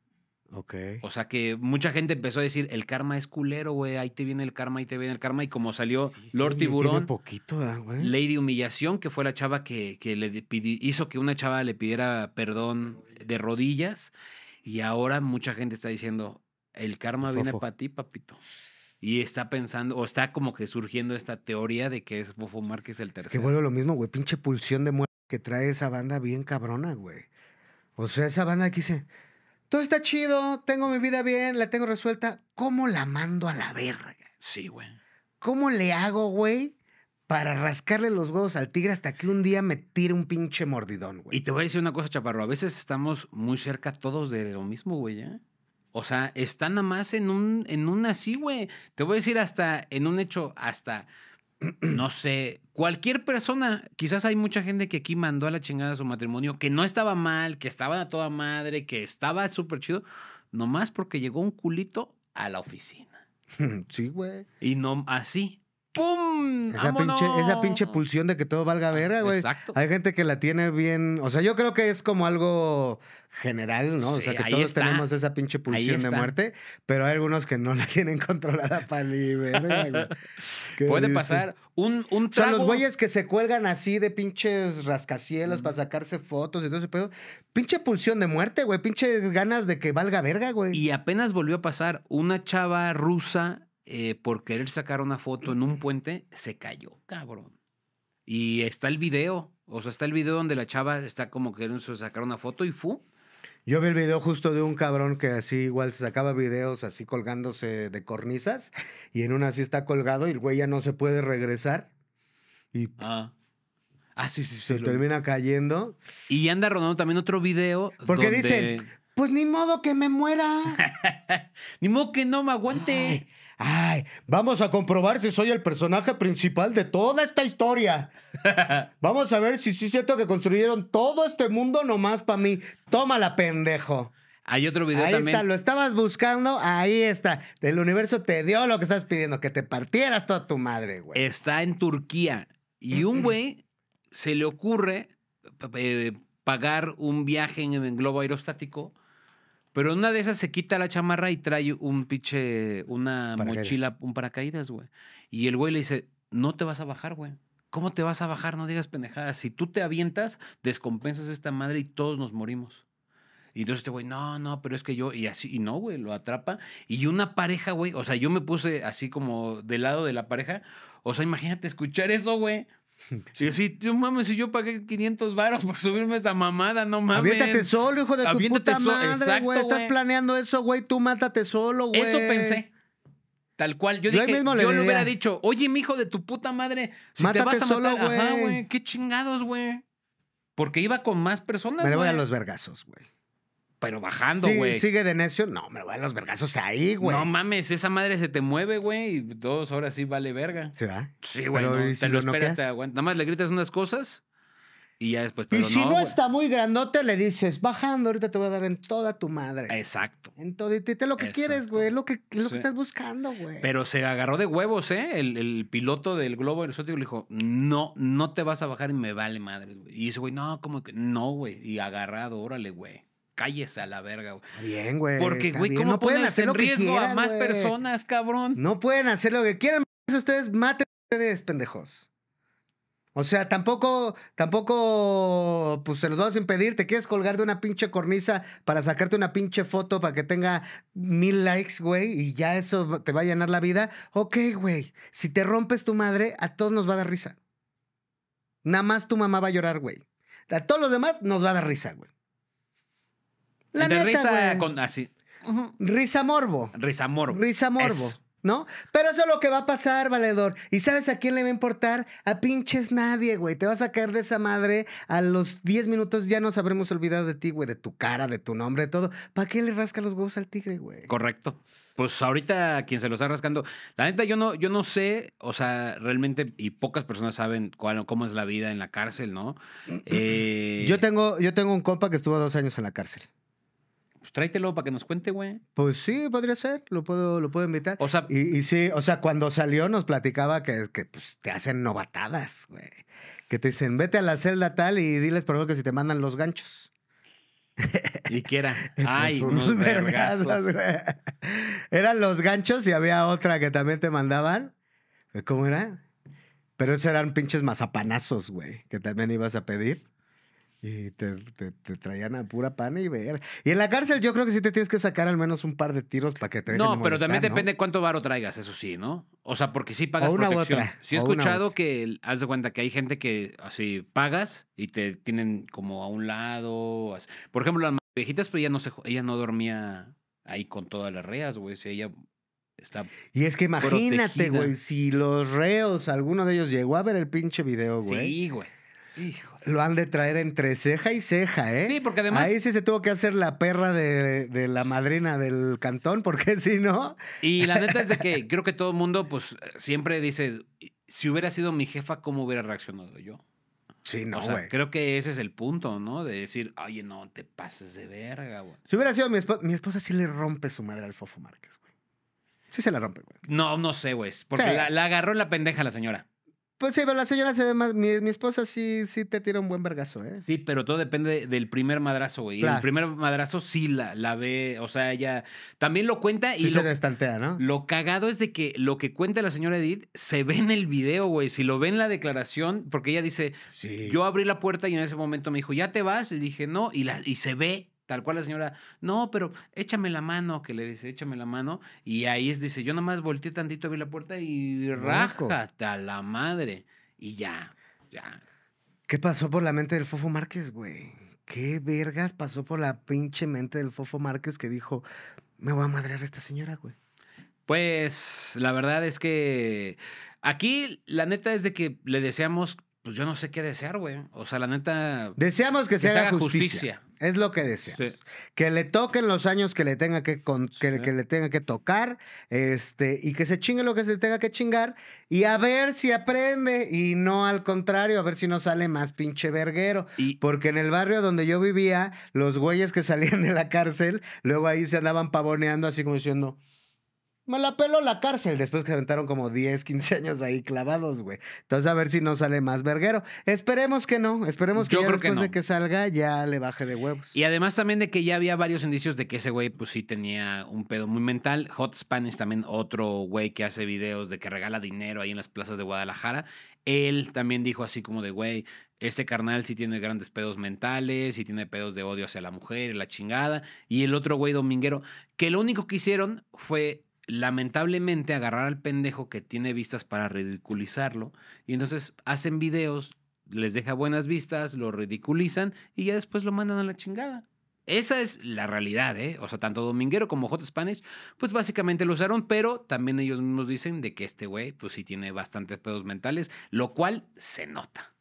Ok. O sea que mucha gente empezó a decir, el karma es culero, güey, ahí te viene el karma, ahí te viene el karma. Y como salió Lord Sí, Tiburón, poquito, ¿verdad, güey. Lady Humillación, que fue la chava que, que le pidi- hizo que una chava le pidiera perdón de rodillas. Y ahora mucha gente está diciendo, el karma viene para ti, papito. Y está pensando, o está como que surgiendo esta teoría de que es Fofo Márquez el Es que tercero. vuelve lo mismo, güey. Pinche pulsión de muerte que trae esa banda bien cabrona, güey. O sea, esa banda que dice, todo está chido, tengo mi vida bien, la tengo resuelta. ¿Cómo la mando a la verga? Sí, güey. ¿Cómo le hago, güey, para rascarle los huevos al tigre hasta que un día me tire un pinche mordidón, Y güey? te voy a decir una cosa, Chaparro. A veces estamos muy cerca todos de lo mismo, güey, ¿ya? O sea, están nada más en un, en un así, güey. Te voy a decir hasta, en un hecho, hasta, no sé, cualquier persona. Quizás hay mucha gente que aquí mandó a la chingada su matrimonio, que no estaba mal, que estaba a toda madre, que estaba súper chido, nomás porque llegó un culito a la oficina. sí, güey. Y no, así, ¡pum! Esa pinche, esa pinche pulsión de que todo valga verga, güey. Exacto. Hay gente que la tiene bien. O sea, yo creo que es como algo general, ¿no? o sea, que todos está. tenemos esa pinche pulsión de muerte, pero hay algunos que no la tienen controlada para. ¿Qué Puede dice? pasar un, un O sea, los güeyes que se cuelgan así de pinches rascacielos para sacarse fotos y todo ese pedo. Pinche pulsión de muerte, güey. Pinche ganas de que valga verga, güey. Y apenas volvió a pasar una chava rusa eh, por querer sacar una foto en un puente, se cayó, cabrón. Y está el video, o sea, está el video donde la chava está como queriendo sacar una foto y fu. Yo vi el video justo de un cabrón que así igual se sacaba videos así colgándose de cornisas y en una así está colgado y el güey ya no se puede regresar y Ah, ah sí, sí, sí. se lo- termina cayendo. Y anda rodando también otro video. Porque donde- dicen, pues ni modo que me muera. Ni modo que no me aguante. Ay, vamos a comprobar si soy el personaje principal de toda esta historia. Vamos a ver si sí es cierto que construyeron todo este mundo nomás para mí. Tómala, pendejo. Hay otro video Ahí también. está, lo estabas buscando, ahí está. El universo te dio lo que estás pidiendo, que te partieras toda tu madre, güey. Está en Turquía. Y un güey se le ocurre eh, pagar un viaje en, en globo aerostático, pero en una de esas se quita la chamarra y trae un pinche, una Paracaídas. mochila, un paracaídas, güey. Y el güey le dice, no te vas a bajar, güey. ¿Cómo te vas a bajar? No digas pendejadas. Si tú te avientas, descompensas esta madre y todos nos morimos. Y entonces este güey, no, no, pero es que yo, y así, y no, güey, lo atrapa. Y una pareja, güey, o sea, yo me puse así como del lado de la pareja. O sea, imagínate escuchar eso, güey. Y así, no mames, si yo pagué 500 varos por subirme esta mamada, no mames. Aviéntate solo, hijo de tu Aviéntate puta so- madre, güey. Estás güey. planeando eso, güey. Tú mátate solo, güey. Eso pensé. Tal cual. Yo, Yo dije, mismo le yo le diría, hubiera dicho, oye, mi hijo de tu puta madre, si te Mátate vas a solo, matar, güey. güey, qué chingados, güey. Porque iba con más personas, Me le voy a güey. los vergazos, güey. Pero bajando, Sí, güey. sigue de necio. No, me lo voy a los vergazos ahí, güey. No mames, esa madre se te mueve, güey, y dos horas sí vale verga. ¿Sí, va? Sí, güey, no, ¿y te lo lo esperas, te aguantas. Nada más le gritas unas cosas y ya después, Y pero si no, está muy grandote, le dices, bajando, ahorita te voy a dar en toda tu madre. Exacto. En todo, y te, te lo que quieres, güey. Es lo que, lo Sí. que estás buscando, güey. Pero se agarró de huevos, ¿eh? El, el piloto del globo aerostático le dijo, no, no te vas a bajar y me vale madre, güey. Y ese güey, no, como que, no, güey. Y agarrado, órale, güey. Cállese a la verga, güey. Bien, güey. Porque, güey. ¿cómo no pueden hacer en lo que riesgo a quieran, más güey. personas, cabrón? No pueden hacer lo que quieran. ustedes maten ustedes, pendejos. O sea, tampoco, tampoco, pues se los vamos a impedir. Te quieres colgar de una pinche cornisa para sacarte una pinche foto para que tenga mil likes, güey, y ya eso te va a llenar la vida. Ok, güey. Si te rompes tu madre, a todos nos va a dar risa. Nada más tu mamá va a llorar, güey. A todos los demás nos va a dar risa, güey. La Entre neta, risa güey. con así. Risa morbo. Risa morbo. Risa morbo. ¿No? Pero eso es lo que va a pasar, valedor. ¿Y sabes a quién le va a importar? A pinches nadie, güey. Te vas a caer de esa madre. A los 10 minutos ya nos habremos olvidado de ti, güey. De tu cara, de tu nombre, de todo. ¿Para qué le rasca los huevos al tigre, güey? Correcto. Pues ahorita quien se lo está rascando, la neta yo no, yo no sé, o sea, realmente, y pocas personas saben cuál, cómo es la vida en la cárcel, ¿no? Eh, Yo tengo, yo tengo un compa que estuvo dos años en la cárcel. Pues tráetelo para que nos cuente, güey. Pues sí, podría ser. Lo puedo, lo puedo invitar. O sea, Y, y sí, o sea, cuando salió nos platicaba que, que, pues, te hacen novatadas, güey. Que te dicen, vete a la celda tal y diles por favor que si te mandan los ganchos. y quiera. Pues, Ay, unos unos vergazos, vergazos. güey. Eran los ganchos y había otra que también te mandaban. ¿Cómo era? Pero esos eran pinches mazapanazos, güey, que también ibas a pedir. Y te, te- te traían a pura pana y ver. Y en la cárcel yo creo que sí te tienes que sacar al menos un par de tiros para que te dejen No, de pero también ¿no? depende cuánto varo traigas, eso sí, ¿no? O sea, porque sí pagas O una u protección. otra, Sí he escuchado que, haz de cuenta que hay gente que así pagas y te tienen como a un lado. así. Por ejemplo, las viejitas, pues ella no, se, ella no dormía ahí con todas las reas, güey. Si ella está... Y es que imagínate, güey, si los reos, alguno de ellos llegó a ver el pinche video, güey. Sí, güey. Hijo de- Lo han de traer entre ceja y ceja, ¿eh? Sí, porque además... Ahí sí se tuvo que hacer la perra de, de la madrina del cantón, porque si no. Y la neta es de que creo que todo el mundo, pues, siempre dice, si hubiera sido mi jefa, ¿cómo hubiera reaccionado yo? Sí, no, o sea, güey. creo que ese es el punto, ¿no? De decir, oye, no te pases de verga, güey. Si hubiera sido mi esposa, mi esposa sí le rompe su madre al Fofo Márquez, güey. Sí se la rompe, güey. No, no sé, güey. Porque Sí. la, la agarró en la pendeja la señora. Pues sí, pero la señora se ve más. Mi, mi esposa sí, sí te tira un buen vergazo, ¿eh? Sí, pero todo depende del primer madrazo, güey. El primer madrazo sí la, la ve, o sea, ella también lo cuenta y Sí lo, se destantea, ¿no? lo cagado es de que lo que cuenta la señora Edith se ve en el video, güey. Si lo ve en la declaración, porque ella dice, Sí. yo abrí la puerta y en ese momento me dijo, ¿ya te vas? Y dije, no, y, la, y se ve. Tal cual la señora, no, pero échame la mano, que le dice, échame la mano. Y ahí es, dice, yo nomás volteé tantito, abrí la puerta y Loco. rájate a la madre. Y ya, ya. ¿Qué pasó por la mente del Fofo Márquez, güey? ¿Qué vergas pasó por la pinche mente del Fofo Márquez que dijo, me voy a madrear a esta señora, güey? Pues la verdad es que aquí la neta es de que le deseamos, pues yo no sé qué desear, güey. O sea, la neta... Deseamos que, se, haga justicia. justicia. Es lo que deseamos. Sí. Que le toquen los años que le tenga que, con- que, Sí. que le tenga que tocar, este, y que se chingue lo que se le tenga que chingar, y a ver si aprende, y no al contrario, a ver si no sale más pinche verguero. Y Porque en el barrio donde yo vivía, los güeyes que salían de la cárcel, luego ahí se andaban pavoneando así como diciendo, me la peló la cárcel, después que se aventaron como 10, 15 años ahí clavados, güey. Entonces a ver si no sale más verguero. Esperemos que no, esperemos que Yo ya creo que después de que salga ya le baje de huevos. Y además también de que ya había varios indicios de que ese güey pues sí tenía un pedo muy mental. Hot Spanish también otro güey que hace videos de que regala dinero ahí en las plazas de Guadalajara. Él también dijo así como de, güey, este carnal sí tiene grandes pedos mentales y tiene pedos de odio hacia la mujer y la chingada. Y el otro güey dominguero, que lo único que hicieron fue lamentablemente agarrar al pendejo que tiene vistas para ridiculizarlo. Y entonces hacen videos, les deja buenas vistas, lo ridiculizan y ya después lo mandan a la chingada. Esa es la realidad, ¿eh? O sea, tanto Dominguero como Hot Spanish, pues básicamente lo usaron, pero también ellos mismos dicen de que este güey, pues sí tiene bastantes pedos mentales, lo cual se nota.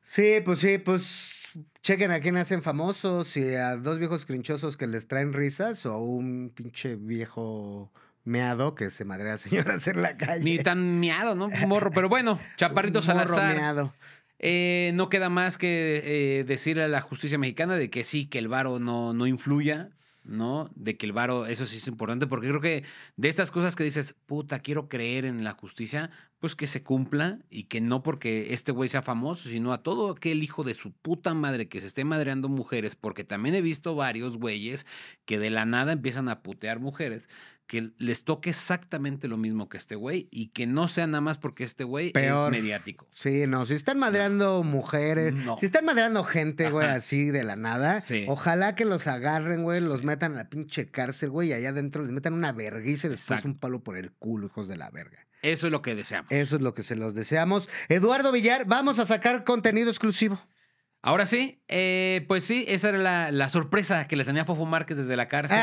Sí, pues sí, pues chequen a quién hacen famosos, si a dos viejos crinchosos que les traen risas o un pinche viejo meado que se madrea a señoras en la calle. Ni tan miado, ¿no? Morro, pero bueno, Chaparrito Un morro Salazar. meado. Eh, no queda más que eh, decirle a la justicia mexicana de que sí, que el varo no, no influya, ¿no? De que el varo, eso sí es importante, porque creo que de estas cosas que dices, puta, quiero creer en la justicia, pues que se cumpla y que no porque este güey sea famoso, sino a todo aquel hijo de su puta madre que se esté madreando mujeres, porque también he visto varios güeyes que de la nada empiezan a putear mujeres, que les toque exactamente lo mismo que este güey y que no sea nada más porque este güey es mediático. Sí, no, si están madreando mujeres, No. si están madreando gente, güey, así de la nada, Sí. ojalá que los agarren, güey, los metan a la pinche cárcel, güey, y allá adentro les metan una vergüenza y después Exacto. un palo por el culo, hijos de la verga. Eso es lo que deseamos. Eso es lo que se los deseamos. Eduardo Villar, vamos a sacar contenido exclusivo. Ahora sí, eh, pues sí, esa era la, la sorpresa que les tenía Fofo Márquez desde la cárcel.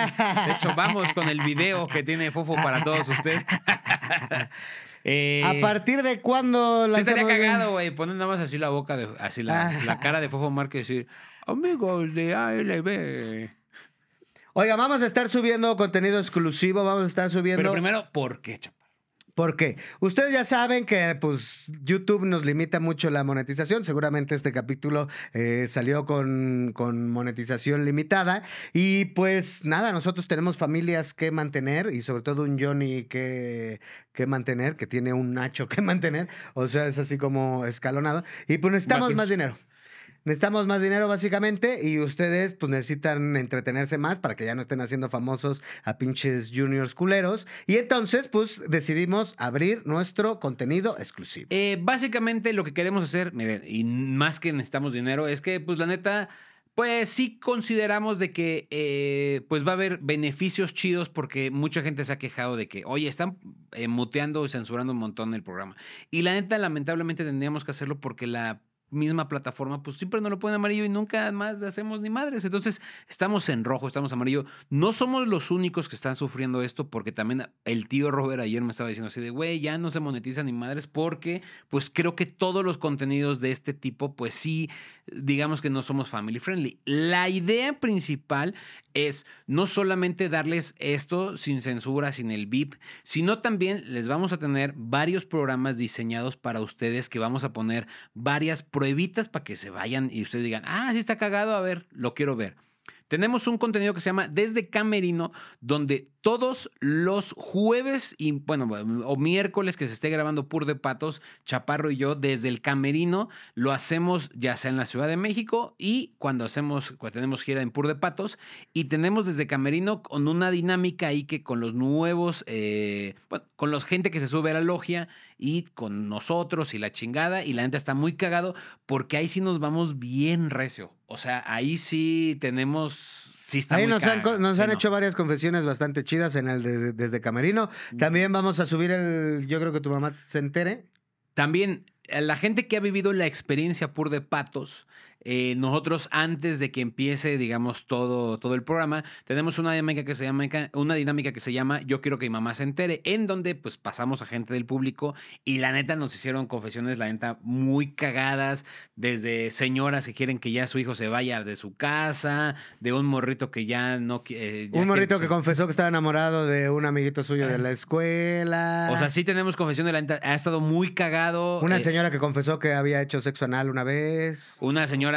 De hecho, vamos con el video que tiene Fofo para todos ustedes. Eh, ¿A partir de cuándo Sí estaría cagado, güey, poner nada más así la boca, de, así la, Ah. la cara de Fofo Márquez y decir, amigos de ALB. Oiga, vamos a estar subiendo contenido exclusivo, vamos a estar subiendo... Pero primero, ¿por qué, chapa? ¿Por qué? Ustedes ya saben que pues YouTube nos limita mucho la monetización. Seguramente este capítulo eh, salió con, con monetización limitada. Y pues nada, nosotros tenemos familias que mantener y sobre todo un Johnny que, que mantener, que tiene un Nacho que mantener. O sea, es así como escalonado. Y pues necesitamos más dinero. Necesitamos más dinero básicamente y ustedes pues necesitan entretenerse más para que ya no estén haciendo famosos a pinches juniors culeros. Y entonces pues decidimos abrir nuestro contenido exclusivo. Eh, básicamente lo que queremos hacer, miren, y más que necesitamos dinero, es que, pues la neta, pues sí consideramos de que eh, pues va a haber beneficios chidos porque mucha gente se ha quejado de que, oye, están eh, muteando y censurando un montón el programa. Y la neta, lamentablemente tendríamos que hacerlo porque la misma plataforma, pues siempre nos lo ponen amarillo y nunca más hacemos ni madres. Entonces, estamos en rojo, estamos amarillo. No somos los únicos que están sufriendo esto, porque también el tío Robert ayer me estaba diciendo así de, güey, ya no se monetiza ni madres, porque pues creo que todos los contenidos de este tipo, pues sí, digamos que no somos family friendly. La idea principal es no solamente darles esto sin censura, sin el VIP, sino también les vamos a tener varios programas diseñados para ustedes que vamos a poner varias pruebitas para que se vayan y ustedes digan, ah, sí está cagado, a ver, lo quiero ver. Tenemos un contenido que se llama Desde Camerino, donde todos los jueves y, bueno, o miércoles que se esté grabando Pur de Patos, Chaparro y yo, desde el Camerino, lo hacemos ya sea en la Ciudad de México y cuando hacemos, cuando tenemos gira en Pur de Patos, y tenemos desde Camerino con una dinámica ahí que con los nuevos, eh, bueno, con los gente que se sube a la logia y con nosotros y la chingada, y la gente está muy cagado porque ahí sí nos vamos bien recio. O sea, ahí sí tenemos. Sí está Ahí nos han, cagado. nos Sí, han no. hecho varias confesiones bastante chidas en el de- desde Camerino. También vamos a subir el, yo creo que tu mamá se entere. También, eh, la gente que ha vivido la experiencia pur de patos, eh, nosotros antes de que empiece, digamos, todo, todo el programa, tenemos una dinámica que se llama una dinámica que se llama Yo quiero que mi mamá se entere, en donde pues pasamos a gente del público y la neta nos hicieron confesiones, la neta, muy cagadas, desde señoras que quieren que ya su hijo se vaya de su casa, de un morrito que ya no eh, ya Un morrito que confesó que estaba enamorado de un amiguito suyo de la escuela. O sea, sí tenemos confesión de la neta, ha estado muy cagado. Una eh, señora que confesó que había hecho sexo anal una vez. Una señora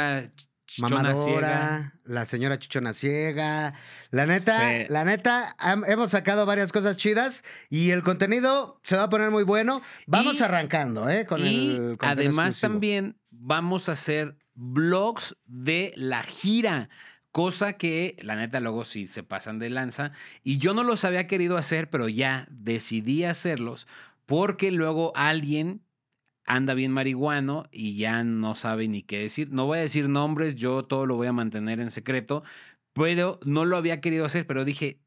chichona ciega. Mamadora, la señora chichona ciega. La neta, Sí. la neta, hemos sacado varias cosas chidas y el contenido se va a poner muy bueno. Vamos Y- arrancando, ¿eh? Con y el contenido además exclusivo. también vamos a hacer vlogs de la gira. Cosa que, la neta, luego sí se pasan de lanza. Y yo no los había querido hacer, pero ya decidí hacerlos porque luego alguien anda bien marihuano y ya no sabe ni qué decir. No voy a decir nombres, yo todo lo voy a mantener en secreto, pero no lo había querido hacer, pero dije,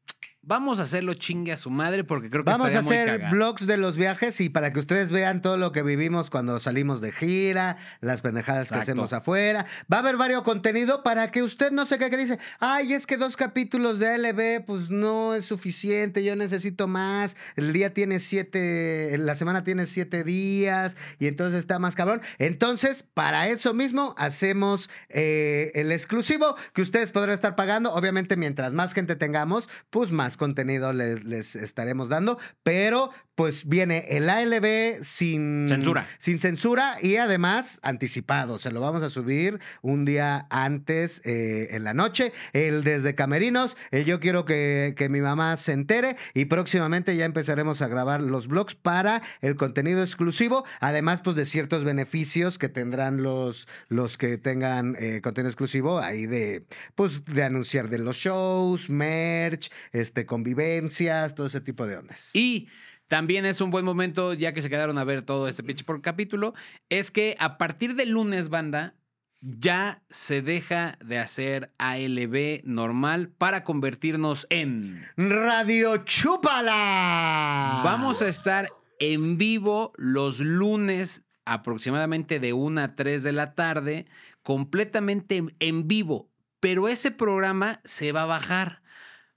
vamos a hacerlo chingue a su madre porque creo que Vamos a muy hacer vlogs de los viajes y para que ustedes vean todo lo que vivimos cuando salimos de gira, las pendejadas que hacemos afuera. Va a haber varios contenido para que usted no se quede que dice, ay, es que dos capítulos de LB pues no es suficiente, yo necesito más. El día tiene siete, la semana tiene siete días y entonces está más cabrón. Entonces, para eso mismo hacemos eh, el exclusivo que ustedes podrán estar pagando. Obviamente, mientras más gente tengamos, pues más contenido les, les estaremos dando. Pero pues viene el ALB sin Censura. Sin censura y además anticipado. Se lo vamos a subir un día antes eh, en la noche. El desde Camerinos, el yo quiero que, que mi mamá se entere y próximamente ya empezaremos a grabar los blogs para el contenido exclusivo, además pues de ciertos beneficios que tendrán los, los que tengan eh, contenido exclusivo ahí de pues de anunciar de los shows, merch, este convivencias, todo ese tipo de ondas. Y también es un buen momento, ya que se quedaron a ver todo este pinche por capítulo, es que a partir del lunes, banda, ya se deja de hacer ALB normal para convertirnos en... Radio Chúpala. Vamos a estar en vivo los lunes aproximadamente de 1 a 3 de la tarde, completamente en- en vivo, pero ese programa se va a bajar.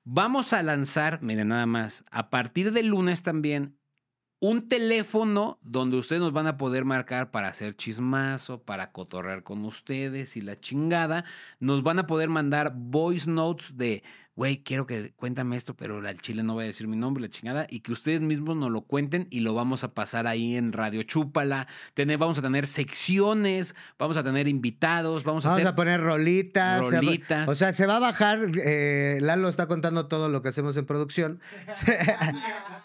Vamos a lanzar, miren nada más, a partir del lunes también, un teléfono donde ustedes nos van a poder marcar para hacer chismazo, para cotorrear con ustedes y la chingada. Nos van a poder mandar voice notes de, güey, quiero que cuéntame esto, pero al chile no voy a decir mi nombre, la chingada, y que ustedes mismos nos lo cuenten y lo vamos a pasar ahí en Radio Chúpala. Tener, vamos a tener secciones, vamos a tener invitados, vamos a Vamos hacer... a poner rolitas. Rolitas. o sea, se va a bajar. eh, Lalo está contando todo lo que hacemos en producción. Se,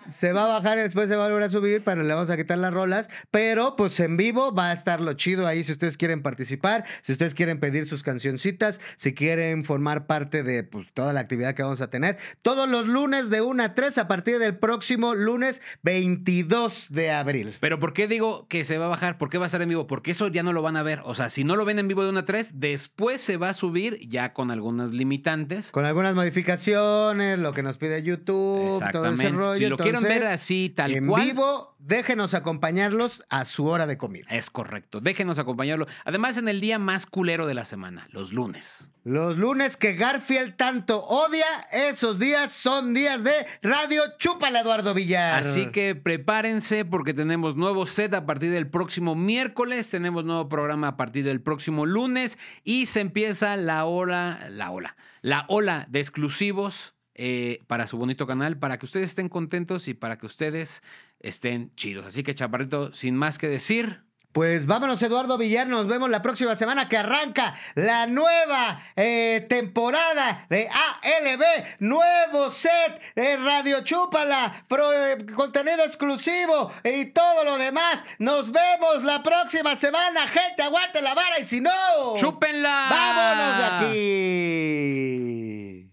se va a bajar y después se va a volver a subir, pero le vamos a quitar las rolas. Pero pues en vivo va a estar lo chido ahí si ustedes quieren participar, si ustedes quieren pedir sus cancioncitas, si quieren formar parte de pues, toda la actividad que vamos a tener. Todos los lunes de 1 a 3 a partir del próximo lunes 22 de abril. Pero ¿por qué digo que se va a bajar? ¿Por qué va a estar en vivo? Porque eso ya no lo van a ver. O sea, si no lo ven en vivo de 1 a 3, después se va a subir ya con algunas limitantes. Con algunas modificaciones, lo que nos pide YouTube, todo ese rollo. Si lo quieren ver así, tal en cual. vivo, déjenos acompañarlos a su hora de comida. Es correcto. Déjenos acompañarlo. Además, en el día más culero de la semana, los lunes. Los lunes que Garfield tanto odia, esos días son días de Radio Chúpala, Eduardo Villar. Así que prepárense porque tenemos nuevo set a partir del próximo miércoles, tenemos nuevo programa a partir del próximo lunes y se empieza la ola, la ola, la ola de exclusivos eh, para su bonito canal, para que ustedes estén contentos y para que ustedes estén chidos. Así que, Chaparrito, sin más que decir, Pues vámonos, Eduardo Villar. Nos vemos la próxima semana que arranca la nueva eh, temporada de ALB. Nuevo set de Radio Chúpala. pro- eh, contenido exclusivo y todo lo demás. Nos vemos la próxima semana. Gente, aguante la vara y si no. ¡chúpenla! ¡Vámonos de aquí!